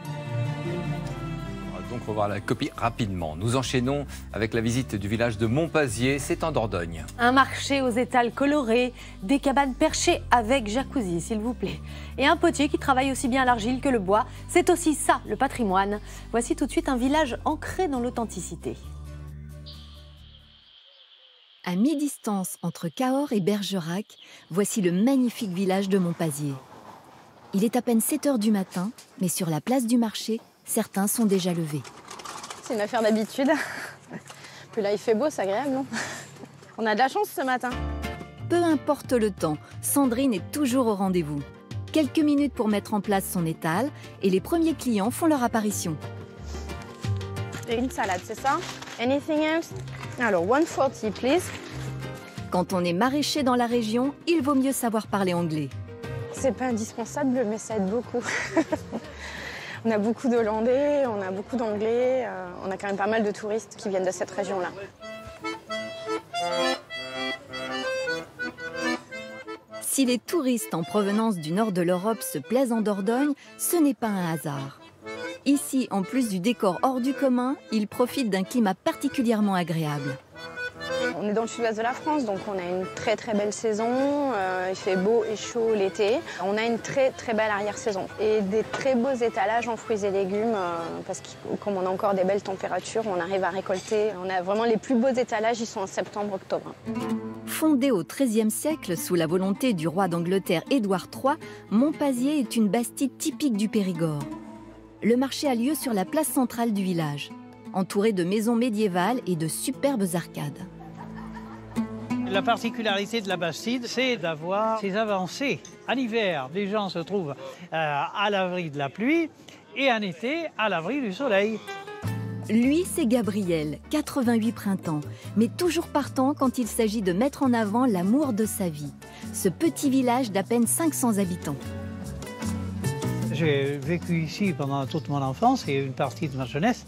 Donc revoir la copie rapidement. Nous enchaînons avec la visite du village de Montpazier, c'est en Dordogne. Un marché aux étals colorés, des cabanes perchées avec jacuzzi, s'il vous plaît. Et un potier qui travaille aussi bien l'argile que le bois. C'est aussi ça, le patrimoine. Voici tout de suite un village ancré dans l'authenticité. À mi-distance entre Cahors et Bergerac, voici le magnifique village de Montpazier. Il est à peine 7 heures du matin, mais sur la place du marché, certains sont déjà levés. C'est une affaire d'habitude. Puis là, il fait beau, c'est agréable, non? On a de la chance ce matin. Peu importe le temps, Sandrine est toujours au rendez-vous. Quelques minutes pour mettre en place son étal et les premiers clients font leur apparition. Et une salade, c'est ça? Anything else? Alors, 140, please. Quand on est maraîcher dans la région, il vaut mieux savoir parler anglais. C'est pas indispensable, mais ça aide beaucoup. on a beaucoup d'Hollandais, on a beaucoup d'Anglais, euh, on a quand même pas mal de touristes qui viennent de cette région-là. Si les touristes en provenance du nord de l'Europe se plaisent en Dordogne, ce n'est pas un hasard. Ici, en plus du décor hors du commun, ils profitent d'un climat particulièrement agréable. On est dans le sud-ouest de la France, donc on a une très très belle saison. Euh, il fait beau et chaud l'été. On a une très très belle arrière-saison et des très beaux étalages en fruits et légumes euh, parce que comme on a encore des belles températures, on arrive à récolter. On a vraiment les plus beaux étalages, ils sont en septembre-octobre. Fondé au XIIIe siècle sous la volonté du roi d'Angleterre Édouard III, Montpazier est une bastide typique du Périgord. Le marché a lieu sur la place centrale du village, entouré de maisons médiévales et de superbes arcades. La particularité de la Bastide, c'est d'avoir ces avancées. En hiver, les gens se trouvent euh, à l'abri de la pluie et en été, à l'abri du soleil. Lui, c'est Gabriel, 88 printemps, mais toujours partant quand il s'agit de mettre en avant l'amour de sa vie. Ce petit village d'à peine 500 habitants. J'ai vécu ici pendant toute mon enfance et une partie de ma jeunesse.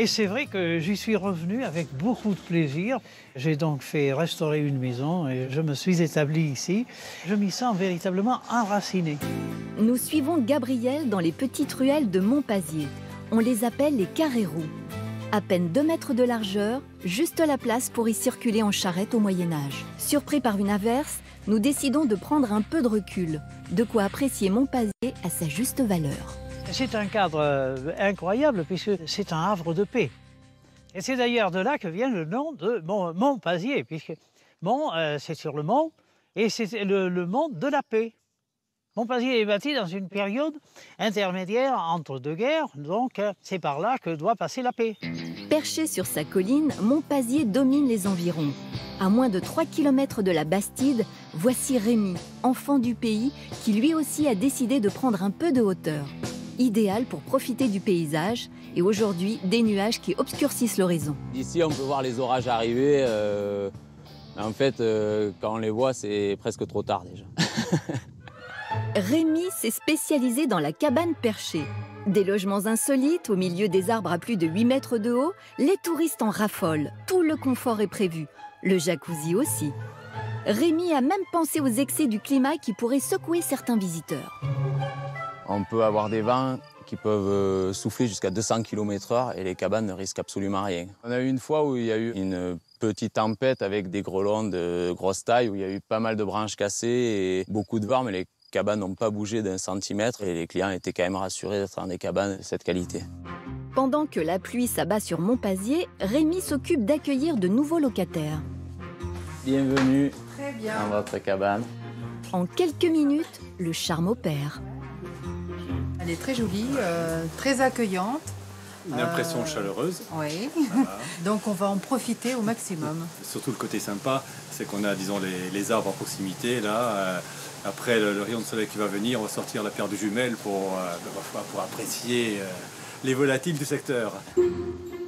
Et c'est vrai que j'y suis revenu avec beaucoup de plaisir. J'ai donc fait restaurer une maison et je me suis établi ici. Je m'y sens véritablement enraciné. Nous suivons Gabriel dans les petites ruelles de Montpazier. On les appelle les carrés roux. À peine 2 mètres de largeur, juste la place pour y circuler en charrette au Moyen Âge. Surpris par une averse, nous décidons de prendre un peu de recul, de quoi apprécier Montpazier à sa juste valeur. C'est un cadre euh, incroyable puisque c'est un havre de paix. Et c'est d'ailleurs de là que vient le nom de Mont- Montpazier, puisque Mont, euh, c'est sur le mont, et c'est le, le mont de la paix. Montpazier est bâti dans une période intermédiaire entre deux guerres, donc euh, c'est par là que doit passer la paix. Perché sur sa colline, Montpazier domine les environs. À moins de 3 km de la Bastide, voici Rémi, enfant du pays, qui lui aussi a décidé de prendre un peu de hauteur. Idéal pour profiter du paysage et aujourd'hui des nuages qui obscurcissent l'horizon. D'ici, on peut voir les orages arriver. euh, en fait, euh, quand on les voit, c'est presque trop tard déjà. Rémi s'est spécialisé dans la cabane perchée. Des logements insolites au milieu des arbres à plus de 8 mètres de haut, les touristes en raffolent. Tout le confort est prévu. Le jacuzzi aussi. Rémi a même pensé aux excès du climat qui pourraient secouer certains visiteurs. On peut avoir des vents qui peuvent euh, souffler jusqu'à 200 km/h et les cabanes ne risquent absolument rien. On a eu une fois où il y a eu une petite tempête avec des grelons de grosse taille, où il y a eu pas mal de branches cassées et beaucoup de vent, mais les cabanes n'ont pas bougé d'un centimètre et les clients étaient quand même rassurés d'être dans des cabanes de cette qualité. Pendant que la pluie s'abat sur Montpazier, Rémi s'occupe d'accueillir de nouveaux locataires. Bienvenue Très bien. dans votre cabane. En quelques minutes, le charme opère. Elle est très jolie, euh, très accueillante. Une impression Euh, chaleureuse. Oui. Voilà. Donc on va en profiter au maximum. Surtout le côté sympa, c'est qu'on a disons les, les arbres à proximité. Là, euh, après le, le rayon de soleil qui va venir, on va sortir la paire de jumelles pour, euh, pour apprécier euh, les volatiles du secteur.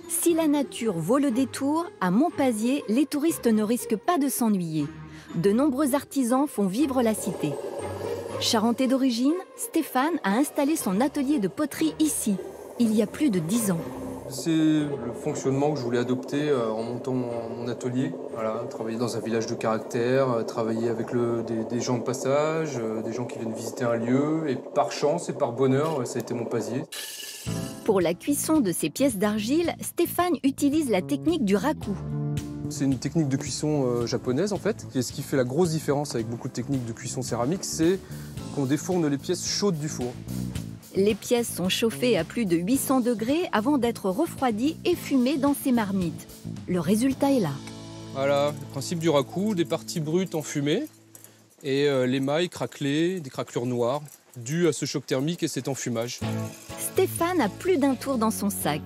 Si la nature vaut le détour, à Montpazier, les touristes ne risquent pas de s'ennuyer. De nombreux artisans font vivre la cité. Charentais d'origine, Stéphane a installé son atelier de poterie ici, il y a plus de dix ans. C'est le fonctionnement que je voulais adopter euh, en montant mon, atelier. Voilà, travailler dans un village de caractère, euh, travailler avec le- des, des gens de passage, euh, des gens qui viennent visiter un lieu. Et par chance et par bonheur, ça a été mon pasier. Pour la cuisson de ces pièces d'argile, Stéphane utilise la technique du raku. C'est une technique de cuisson euh, japonaise en fait. Et ce qui fait la grosse différence avec beaucoup de techniques de cuisson céramique, c'est qu'on défourne les pièces chaudes du four. Les pièces sont chauffées à plus de 800 degrés avant d'être refroidies et fumées dans ces marmites. Le résultat est là. Voilà, le principe du raku, des parties brutes en fumée et euh, l'émail craquelé, des craquelures noires, dues à ce choc thermique et cet enfumage. Stéphane a plus d'un tour dans son sac.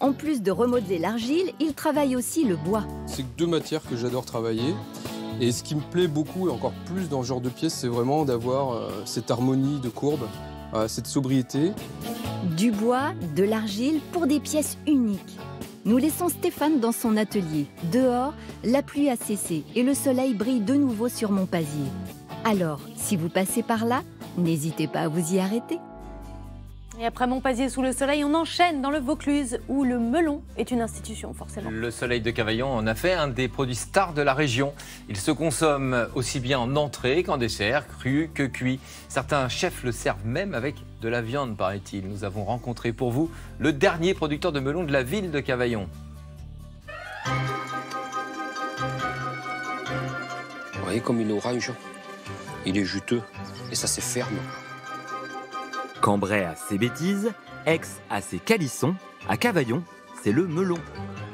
En plus de remodeler l'argile, il travaille aussi le bois. C'est deux matières que j'adore travailler. Et ce qui me plaît beaucoup, et encore plus dans ce genre de pièce, c'est vraiment d'avoir euh, cette harmonie de courbes, euh, cette sobriété. Du bois, de l'argile pour des pièces uniques. Nous laissons Stéphane dans son atelier. Dehors, la pluie a cessé et le soleil brille de nouveau sur mon pasier. Alors, si vous passez par là, n'hésitez pas à vous y arrêter. Et après Montpazier sous le soleil, on enchaîne dans le Vaucluse où le melon est une institution forcément. Le soleil de Cavaillon en a fait un des produits stars de la région. Il se consomme aussi bien en entrée qu'en dessert, cru que cuit. Certains chefs le servent même avec de la viande, paraît-il. Nous avons rencontré pour vous le dernier producteur de melon de la ville de Cavaillon. Vous voyez comme il est orange? Il est juteux et ça c'est ferme. Cambrai a ses bêtises, Aix a ses calissons, à Cavaillon, c'est le melon.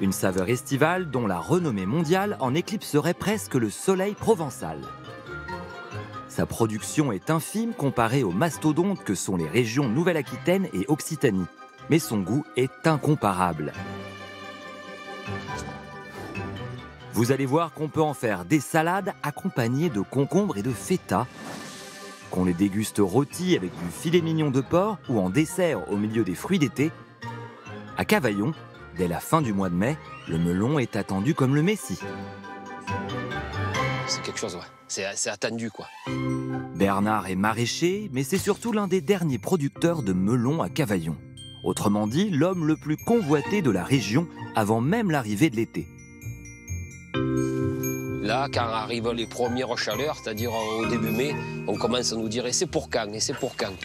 Une saveur estivale dont la renommée mondiale en éclipserait presque le soleil provençal. Sa production est infime comparée aux mastodontes que sont les régions Nouvelle-Aquitaine et Occitanie, mais son goût est incomparable. Vous allez voir qu'on peut en faire des salades accompagnées de concombres et de feta, qu'on les déguste rôtis avec du filet mignon de porc ou en dessert au milieu des fruits d'été. À Cavaillon, dès la fin du mois de mai, le melon est attendu comme le Messie. C'est quelque chose, ouais. C'est attendu, quoi. Bernard est maraîcher, mais c'est surtout l'un des derniers producteurs de melon à Cavaillon. Autrement dit, l'homme le plus convoité de la région avant même l'arrivée de l'été. Là, quand arrivent les premières chaleurs, c'est-à-dire au début mai, on commence à nous dire et c'est pour quand Et c'est pour quand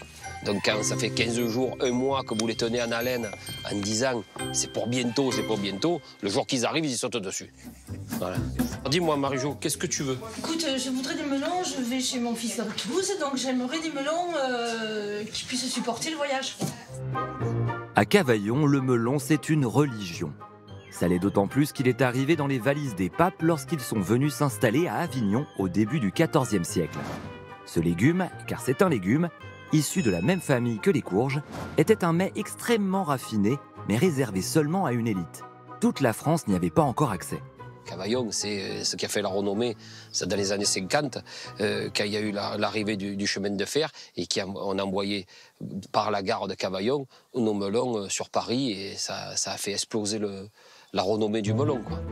Donc quand ça fait 15 jours, un mois que vous les tenez en haleine en disant c'est pour bientôt, c'est pour bientôt, le jour qu'ils arrivent, ils y sautent dessus. Voilà. Dis-moi, Marie-Jo, qu'est-ce que tu veux? Écoute, euh, je voudrais des melons, je vais chez mon fils à Toulouse, donc j'aimerais des melons euh, qui puissent supporter le voyage. À Cavaillon, le melon, c'est une religion. Ça l'est d'autant plus qu'il est arrivé dans les valises des papes lorsqu'ils sont venus s'installer à Avignon au début du XIVe siècle. Ce légume, car c'est un légume, issu de la même famille que les courges, était un mets extrêmement raffiné, mais réservé seulement à une élite. Toute la France n'y avait pas encore accès. Cavaillon, c'est euh, ce qui a fait la renommée, dans les années 50, euh, quand il y a eu la- l'arrivée du, chemin de fer et qu'on a envoyé par la gare de Cavaillon nos melons euh, sur Paris et ça a fait exploser le- la renommée du melon. Quoi.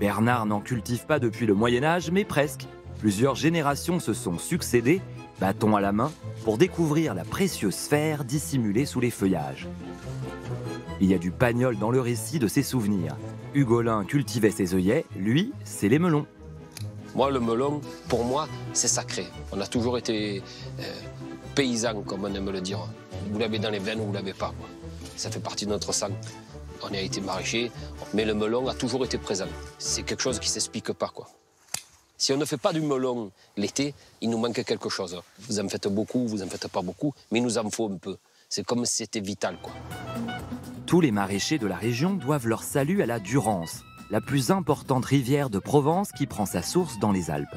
Bernard n'en cultive pas depuis le Moyen Âge, mais presque. Plusieurs générations se sont succédées, bâton à la main, pour découvrir la précieuse sphère dissimulée sous les feuillages. Il y a du pagnol dans le récit de ses souvenirs. Hugolin cultivait ses œillets, lui, c'est les melons. Moi, le melon, pour moi, c'est sacré. On a toujours été euh, paysans, comme on aime le dire. Vous l'avez dans les veines ou vous l'avez pas. quoi. Ça fait partie de notre sang. On a été maraîcher, mais le melon a toujours été présent. C'est quelque chose qui s'explique pas, quoi. Si on ne fait pas du melon l'été, il nous manque quelque chose. Vous en faites beaucoup, vous en faites pas beaucoup, mais il nous en faut un peu. C'est comme si c'était vital, quoi. Tous les maraîchers de la région doivent leur salut à la Durance, la plus importante rivière de Provence qui prend sa source dans les Alpes.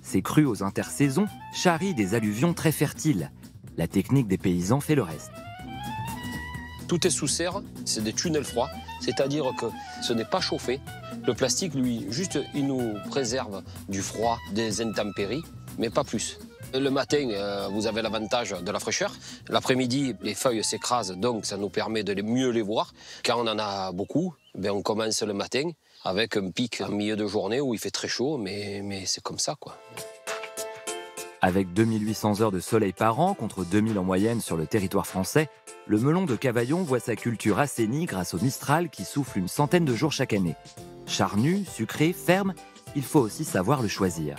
Ces crues aux intersaisons charrient des alluvions très fertiles. La technique des paysans fait le reste. Tout est sous serre, c'est des tunnels froids, c'est-à-dire que ce n'est pas chauffé. Le plastique, lui, juste, il nous préserve du froid, des intempéries, mais pas plus. Le matin, euh, vous avez l'avantage de la fraîcheur. L'après-midi, les feuilles s'écrasent, donc ça nous permet de mieux les voir. Quand on en a beaucoup, ben on commence le matin avec un pic en milieu de journée où il fait très chaud, mais, mais c'est comme ça, quoi. Avec 2800 heures de soleil par an contre 2000 en moyenne sur le territoire français, le melon de Cavaillon voit sa culture assainie grâce au Mistral qui souffle une centaine de jours chaque année. Charnu, sucré, ferme, il faut aussi savoir le choisir.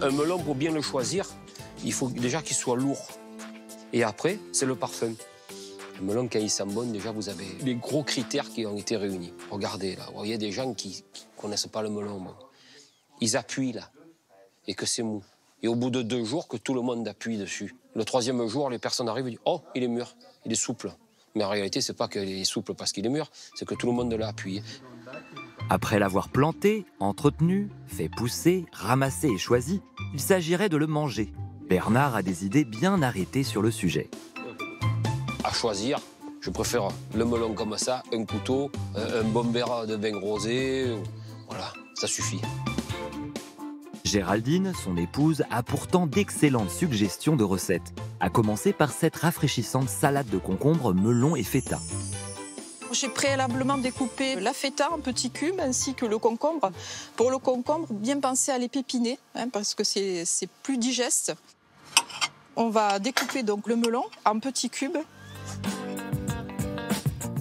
Un melon, pour bien le choisir, il faut déjà qu'il soit lourd. Et après, c'est le parfum. Le melon, quand il bon, déjà, vous avez les gros critères qui ont été réunis. Regardez, là, vous voyez des gens qui ne connaissent pas le melon. Ils appuient, là, et que c'est mou. Et au bout de deux jours, que tout le monde appuie dessus. Le troisième jour, les personnes arrivent et disent Oh, il est mûr, il est souple. Mais en réalité, c'est pas qu'il est souple parce qu'il est mûr, c'est que tout le monde l'a appuyé. Après l'avoir planté, entretenu, fait pousser, ramassé et choisi, il s'agirait de le manger. Bernard a des idées bien arrêtées sur le sujet. À choisir, je préfère le melon comme ça, un couteau, un bon verre de vin rosé. Voilà, ça suffit. Géraldine, son épouse, a pourtant d'excellentes suggestions de recettes, à commencer par cette rafraîchissante salade de concombre, melon et feta. J'ai préalablement découpé la feta en petits cubes ainsi que le concombre. Pour le concombre, bien penser à les pépiner hein, parce que c'est plus digeste. On va découper donc le melon en petits cubes.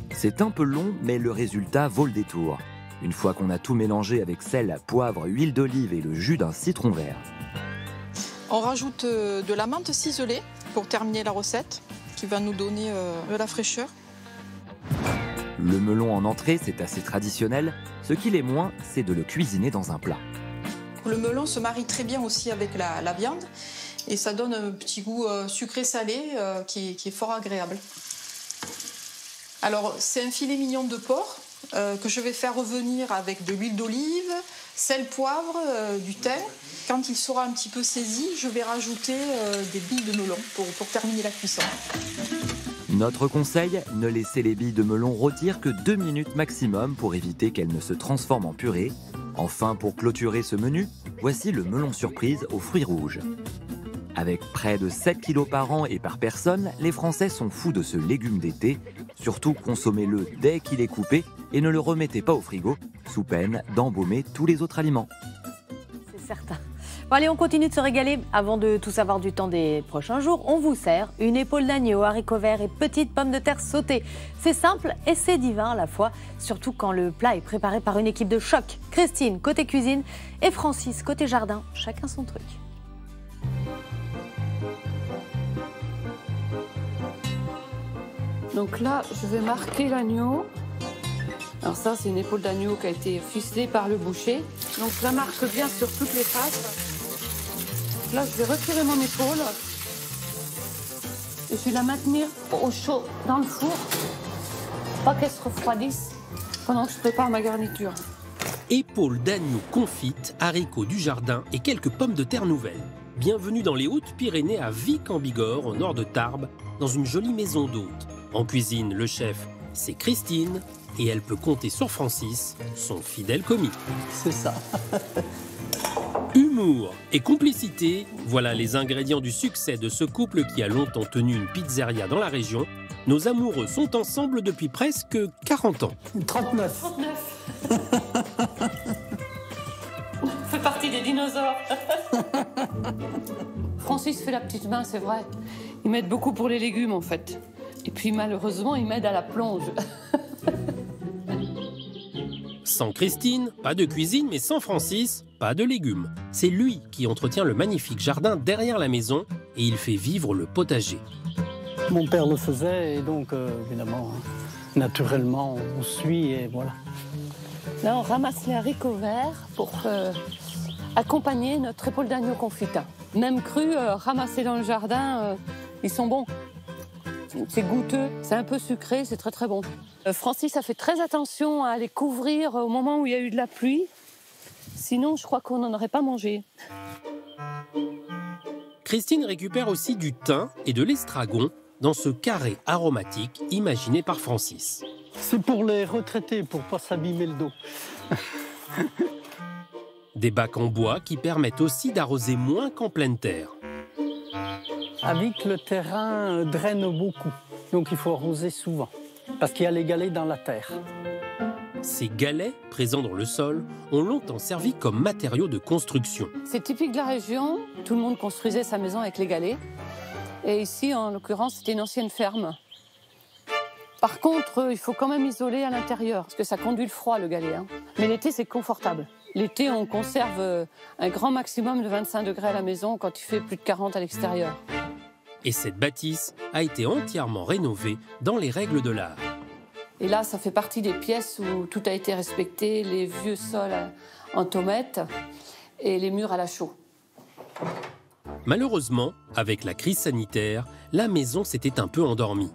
C'est un peu long, mais le résultat vaut le détour. Une fois qu'on a tout mélangé avec sel, poivre, huile d'olive et le jus d'un citron vert. On rajoute euh, de la menthe ciselée pour terminer la recette, qui va nous donner euh, de la fraîcheur. Le melon en entrée, c'est assez traditionnel. Ce qu'il est moins, c'est de le cuisiner dans un plat. Le melon se marie très bien aussi avec la, viande et ça donne un petit goût euh, sucré-salé qui, est fort agréable. Alors, c'est un filet mignon de porc euh, que je vais faire revenir avec de l'huile d'olive, sel, poivre, euh, du thym. Quand il sera un petit peu saisi, je vais rajouter euh, des billes de melon pour, terminer la cuisson. Notre conseil, ne laissez les billes de melon rôtir que 2 minutes maximum pour éviter qu'elles ne se transforment en purée. Enfin, pour clôturer ce menu, voici le melon surprise aux fruits rouges. Avec près de 7 kilos par an et par personne, les Français sont fous de ce légume d'été. Surtout consommez-le dès qu'il est coupé et ne le remettez pas au frigo, sous peine d'embaumer tous les autres aliments. C'est certain. Bon, allez, on continue de se régaler. Avant de tout savoir du temps des prochains jours, on vous sert une épaule d'agneau, haricots verts et petites pommes de terre sautées. C'est simple et c'est divin à la fois, surtout quand le plat est préparé par une équipe de choc. Christine, côté cuisine, et Francis, côté jardin, chacun son truc. Donc là, je vais marquer l'agneau. Alors ça, c'est une épaule d'agneau qui a été ficelée par le boucher. Donc je la marque bien sur toutes les faces. Là, je vais retirer mon épaule. Et je vais la maintenir au chaud dans le four. Pas qu'elle se refroidisse pendant que je prépare ma garniture. Épaule d'agneau confite, haricots du jardin et quelques pommes de terre nouvelles. Bienvenue dans les Hautes-Pyrénées à Vic en Bigorre, au nord de Tarbes, dans une jolie maison d'hôtes. En cuisine, le chef, c'est Christine, et elle peut compter sur Francis, son fidèle commis. C'est ça. Humour et complicité, voilà les ingrédients du succès de ce couple qui a longtemps tenu une pizzeria dans la région. Nos amoureux sont ensemble depuis presque 40 ans. 39. 39. On fait partie des dinosaures. Francis fait la petite main, c'est vrai. Ils m'aident beaucoup pour les légumes en fait. Et puis malheureusement, il m'aide à la plonge. Sans Christine, pas de cuisine, mais sans Francis, pas de légumes. C'est lui qui entretient le magnifique jardin derrière la maison et il fait vivre le potager. Mon père le faisait et donc euh, évidemment, naturellement, on suit et voilà. Là, on ramasse les haricots verts pour euh, accompagner notre épaule d'agneau confite. Même cru, euh, ramassé dans le jardin, ils sont bons. C'est goûteux, c'est un peu sucré, c'est très très bon. Euh, Francis a fait très attention à les couvrir au moment où il y a eu de la pluie. Sinon, je crois qu'on n'en aurait pas mangé. Christine récupère aussi du thym et de l'estragon dans ce carré aromatique imaginé par Francis. C'est pour les retraités, pour pas s'abîmer le dos. Des bacs en bois qui permettent aussi d'arroser moins qu'en pleine terre. Avec le terrain draine beaucoup, donc il faut arroser souvent, parce qu'il y a les galets dans la terre. Ces galets, présents dans le sol, ont longtemps servi comme matériau de construction. C'est typique de la région, tout le monde construisait sa maison avec les galets. Et ici, en l'occurrence, c'était une ancienne ferme. Par contre, il faut quand même isoler à l'intérieur, parce que ça conduit le froid, le galet. Hein. Mais l'été, c'est confortable. L'été, on conserve un grand maximum de 25 degrés à la maison quand il fait plus de 40 à l'extérieur. Et cette bâtisse a été entièrement rénovée dans les règles de l'art. Et là, ça fait partie des pièces où tout a été respecté, les vieux sols en tomates et les murs à la chaux. Malheureusement, avec la crise sanitaire, la maison s'était un peu endormie.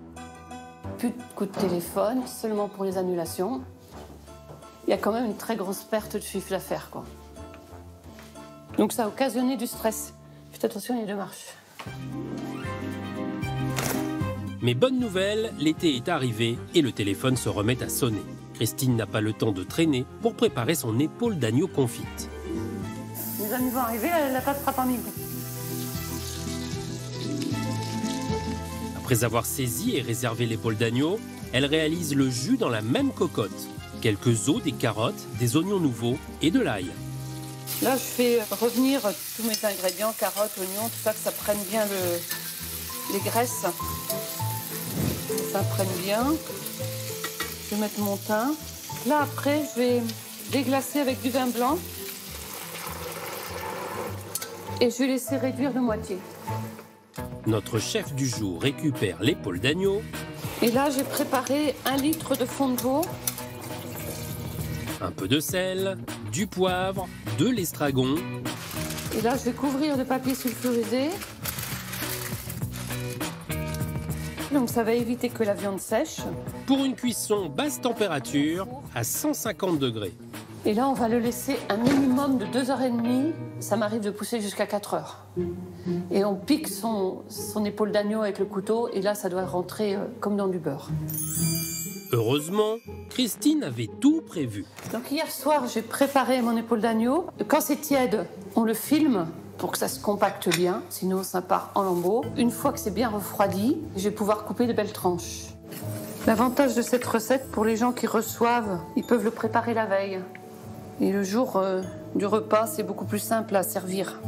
Plus de coups de téléphone, seulement pour les annulations. Il y a quand même une très grosse perte de chiffre d'affaires. Quoi. Donc ça a occasionné du stress. Faites attention, il y a deux marches. Mais bonne nouvelle, l'été est arrivé et le téléphone se remet à sonner. Christine n'a pas le temps de traîner pour préparer son épaule d'agneau confite. Les amis vont arriver, la sera mise. Après avoir saisi et réservé l'épaule d'agneau, elle réalise le jus dans la même cocotte. Quelques os, des carottes, des oignons nouveaux et de l'ail. Là, je fais revenir tous mes ingrédients, carottes, oignons, tout ça, que ça prenne bien le, les graisses. Ça prenne bien. Je vais mettre mon thym. Là, après, je vais déglacer avec du vin blanc. Et je vais laisser réduire de moitié. Notre chef du jour récupère l'épaule d'agneau. Et là, j'ai préparé un litre de fond de veau. Un peu de sel, du poivre, de l'estragon. Et là, je vais couvrir de papier sulfurisé. Donc ça va éviter que la viande sèche. Pour une cuisson basse température à 150 degrés. Et là, on va le laisser un minimum de 2h30. Ça m'arrive de pousser jusqu'à 4 heures. Et on pique son, son épaule d'agneau avec le couteau. Et là, ça doit rentrer euh, comme dans du beurre. Heureusement, Christine avait tout prévu. Donc hier soir, j'ai préparé mon épaule d'agneau. Quand c'est tiède, on le filme pour que ça se compacte bien, sinon ça part en lambeaux. Une fois que c'est bien refroidi, je vais pouvoir couper de belles tranches. L'avantage de cette recette pour les gens qui reçoivent, ils peuvent le préparer la veille. Et le jour euh, du repas, c'est beaucoup plus simple à servir.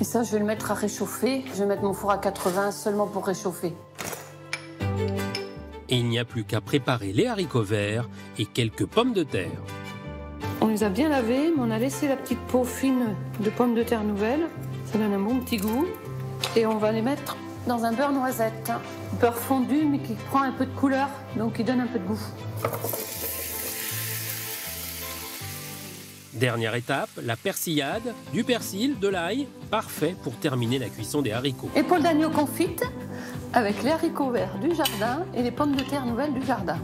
Et ça, je vais le mettre à réchauffer. Je vais mettre mon four à 80 seulement pour réchauffer. Et il n'y a plus qu'à préparer les haricots verts et quelques pommes de terre. On les a bien lavés, mais on a laissé la petite peau fine de pommes de terre nouvelles. Ça donne un bon petit goût. Et on va les mettre dans un beurre noisette. Beurre fondu, mais qui prend un peu de couleur, donc qui donne un peu de goût. Dernière étape, la persillade, du persil, de l'ail, parfait pour terminer la cuisson des haricots. Épaule d'agneau confite avec les haricots verts du jardin et les pommes de terre nouvelles du jardin.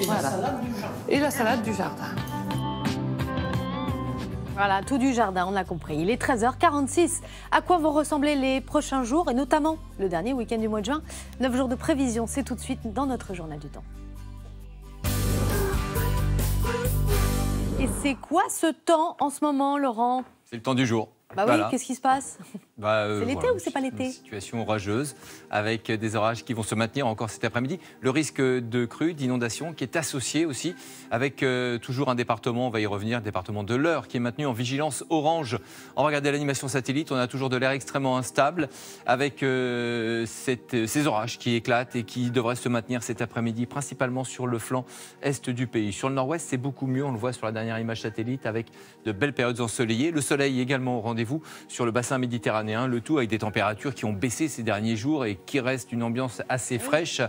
Et la salade du jardin. Et la salade du jardin. Voilà, tout du jardin, on a compris. Il est 13h46. À quoi vont ressembler les prochains jours et notamment le dernier week-end du mois de juin? 9 jours de prévision, c'est tout de suite dans notre journal du temps. Et c'est quoi ce temps en ce moment, Laurent? C'est le temps du jour. Bah oui, qu'est-ce qui se passe? Bah, euh, C'est l'été voilà, ou c'est pas l'été? Une situation orageuse avec des orages qui vont se maintenir encore cet après-midi. Le risque de crue, d'inondation qui est associé aussi avec euh, toujours un département, on va y revenir, le département de l'Eure qui est maintenu en vigilance orange. On va regarder l'animation satellite, on a toujours de l'air extrêmement instable avec euh, cette- ces orages qui éclatent et qui devraient se maintenir cet après-midi, principalement sur le flanc est du pays. Sur le nord-ouest, c'est beaucoup mieux, on le voit sur la dernière image satellite avec de belles périodes ensoleillées. Le soleil également au rendez-vous sur le bassin méditerranéen, le tout avec des températures qui ont baissé ces derniers jours et qui restent une ambiance assez fraîche,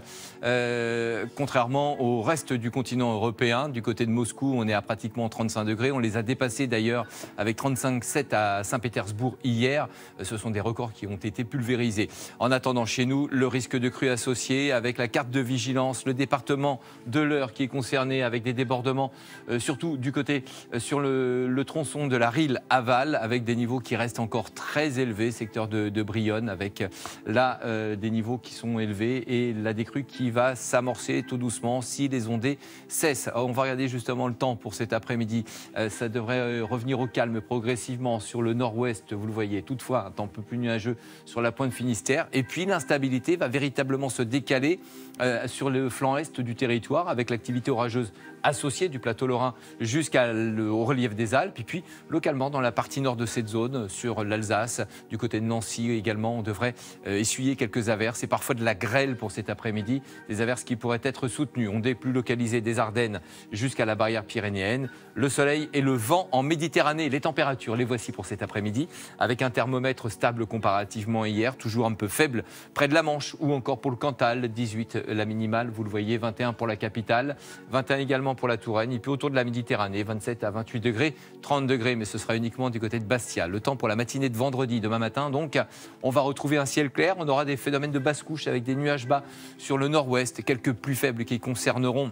euh, contrairement au reste du continent européen. Du côté de Moscou, on est à pratiquement 35 degrés. On les a dépassés d'ailleurs avec 35,7 à Saint-Pétersbourg hier. Euh, Ce sont des records qui ont été pulvérisés. En attendant, chez nous, le risque de crue associé avec la carte de vigilance, le département de l'Eure qui est concerné avec des débordements, euh, surtout du côté euh, sur le, le tronçon de la Rille aval, avec des niveaux qui restent encore très élevés, secteur de, Brionne, avec euh, là euh, des niveaux qui sont élevés et la décrue qui va s'amorcer tout doucement si les ondées cessent. On va regarder justement le temps pour cet après-midi. Euh, ça devrait revenir au calme progressivement sur le nord-ouest, vous le voyez. Toutefois, un temps un peu plus nuageux sur la pointe Finistère. Et puis l'instabilité va véritablement se décaler sur le flanc est du territoire avec l'activité orageuse associée du plateau lorrain jusqu'au relief des Alpes. Et puis localement dans la partie nord de cette zone, sur l'Alsace, du côté de Nancy également. On devrait euh, essuyer quelques averses et parfois de la grêle pour cet après-midi. Des averses qui pourraient être soutenues. On est plus localisé des Ardennes jusqu'à la barrière pyrénéenne. Le soleil et le vent en Méditerranée. Les températures, les voici pour cet après-midi, avec un thermomètre stable comparativement hier, toujours un peu faible près de la Manche ou encore pour le Cantal, 18 la minimale, vous le voyez, 21 pour la capitale, 21 également pour la Touraine, et puis autour de la Méditerranée, 27 à 28 degrés, 30 degrés, mais ce sera uniquement du côté de Bastia. Le temps pour la matinée de vendredi, demain matin, donc on va retrouver un ciel clair, on aura des phénomènes de basse couche avec des nuages bas sur le nord-ouest, quelques plus faibles qui concerneront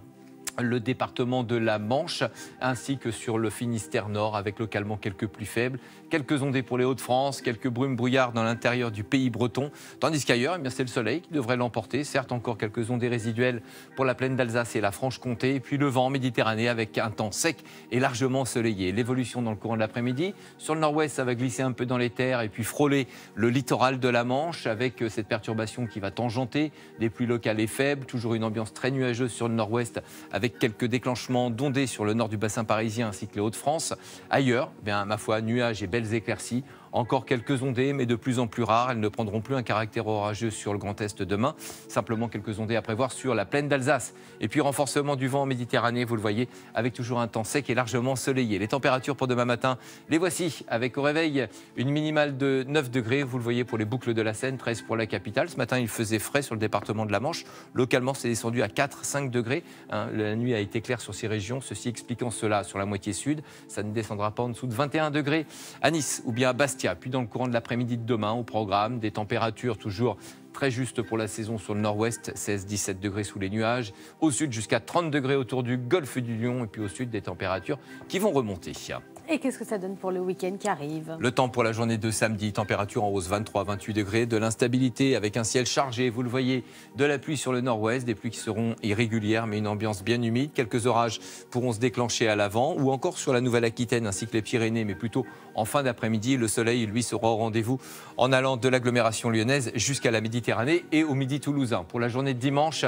le département de la Manche, ainsi que sur le Finistère Nord, avec localement quelques plus faibles. Quelques ondées pour les Hauts-de-France, quelques brumes brouillards dans l'intérieur du pays breton, tandis qu'ailleurs, eh c'est le soleil qui devrait l'emporter. Certes, encore quelques ondées résiduelles pour la plaine d'Alsace et la Franche-Comté, et puis le vent en Méditerranée avec un temps sec et largement ensoleillé. L'évolution dans le courant de l'après-midi. Sur le nord-ouest, ça va glisser un peu dans les terres et puis frôler le littoral de la Manche avec euh, cette perturbation qui va tangenter, des pluies locales et faibles, toujours une ambiance très nuageuse sur le nord-ouest avec quelques déclenchements d'ondées sur le nord du bassin parisien ainsi que les Hauts-de-France. Ailleurs, eh bien, ma foi, nuages et belles éclaircies encore quelques ondées, mais de plus en plus rares. Elles ne prendront plus un caractère orageux sur le Grand Est demain. Simplement quelques ondées à prévoir sur la plaine d'Alsace. Et puis renforcement du vent en Méditerranée, vous le voyez, avec toujours un temps sec et largement ensoleillé. Les températures pour demain matin, les voici. Avec au réveil une minimale de 9 degrés, vous le voyez pour les boucles de la Seine, 13 pour la capitale. Ce matin, il faisait frais sur le département de la Manche. Localement, c'est descendu à 4-5 degrés. Hein. la nuit a été claire sur ces régions, ceci expliquant cela sur la moitié sud. Ça ne descendra pas en dessous de 21 degrés à Nice ou bien à Bastia puis dans le courant de l'après-midi de demain, au programme, des températures toujours très justes pour la saison sur le nord-ouest, 16-17 degrés sous les nuages. Au sud, jusqu'à 30 degrés autour du golfe du Lion. Et puis au sud, des températures qui vont remonter. Et qu'est-ce que ça donne pour le week-end qui arrive? Le temps pour la journée de samedi, température en hausse 23-28 degrés, de l'instabilité avec un ciel chargé, vous le voyez, de la pluie sur le nord-ouest, des pluies qui seront irrégulières mais une ambiance bien humide. Quelques orages pourront se déclencher à l'avant ou encore sur la Nouvelle-Aquitaine ainsi que les Pyrénées, mais plutôt en fin d'après-midi. Le soleil, lui, sera au rendez-vous en allant de l'agglomération lyonnaise jusqu'à la Méditerranée et au midi toulousain. Pour la journée de dimanche,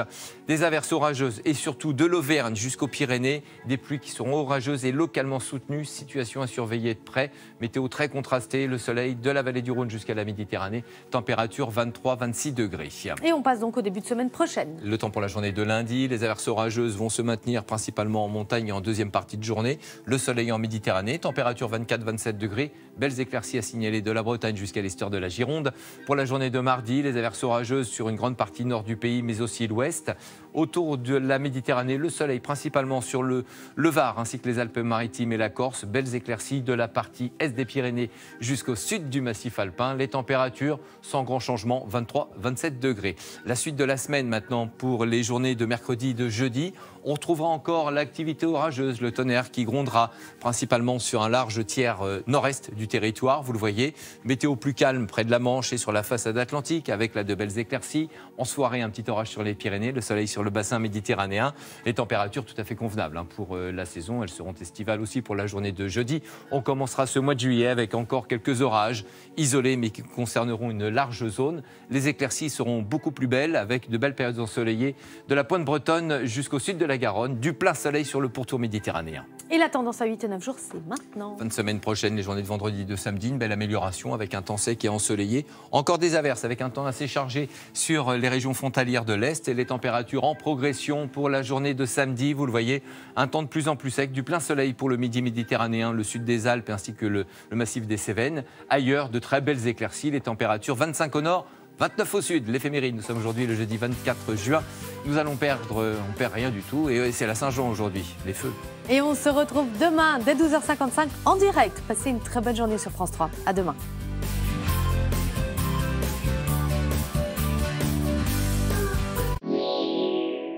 des averses orageuses et surtout de l'Auvergne jusqu'aux Pyrénées, des pluies qui seront orageuses et localement soutenues. Situation à surveiller de près. Météo très contrastée, le soleil de la vallée du Rhône jusqu'à la Méditerranée, température 23-26 degrés. Et on passe donc au début de semaine prochaine. Le temps pour la journée de lundi, les averses orageuses vont se maintenir principalement en montagne et en deuxième partie de journée. Le soleil en Méditerranée, température 24-27 degrés, belles éclaircies à signaler de la Bretagne jusqu'à l'est de la Gironde. Pour la journée de mardi, les averses orageuses sur une grande partie nord du pays, mais aussi l'ouest. Autour de la Méditerranée, le soleil principalement sur le, le Var ainsi que les Alpes-Maritimes et la Corse, belles éclaircies de la partie est des Pyrénées jusqu'au sud du massif alpin. Les températures sans grand changement, 23-27 degrés. La suite de la semaine maintenant pour les journées de mercredi et de jeudi. On retrouvera encore l'activité orageuse, le tonnerre qui grondera principalement sur un large tiers euh, nord-est du territoire, vous le voyez. Météo plus calme près de la Manche et sur la façade atlantique avec la de belles éclaircies. En soirée, un petit orage sur les Pyrénées, le soleil sur le bassin méditerranéen. Les températures tout à fait convenables hein, pour euh, la saison. Elles seront estivales aussi pour la journée de jeudi. On commencera ce mois de juillet avec encore quelques orages isolés mais qui concerneront une large zone. Les éclaircies seront beaucoup plus belles avec de belles périodes ensoleillées de la pointe bretonne jusqu'au sud de la Garonne, du plein soleil sur le pourtour méditerranéen. Et la tendance à 8 et 9 jours, c'est maintenant. Fin de semaine prochaine, les journées de vendredi et de samedi, une belle amélioration avec un temps sec et ensoleillé. Encore des averses avec un temps assez chargé sur les régions frontalières de l'Est et les températures en progression pour la journée de samedi. Vous le voyez, un temps de plus en plus sec, du plein soleil pour le midi méditerranéen, le sud des Alpes ainsi que le, le massif des Cévennes. Ailleurs, de très belles éclaircies, les températures 25 au nord, 29 au sud, l'éphéméride. Nous sommes aujourd'hui le jeudi 24 juin. Nous allons perdre, on perd rien du tout. Et c'est la Saint-Jean aujourd'hui, les feux. Et on se retrouve demain dès 12h55 en direct. Passez une très bonne journée sur France 3. À demain.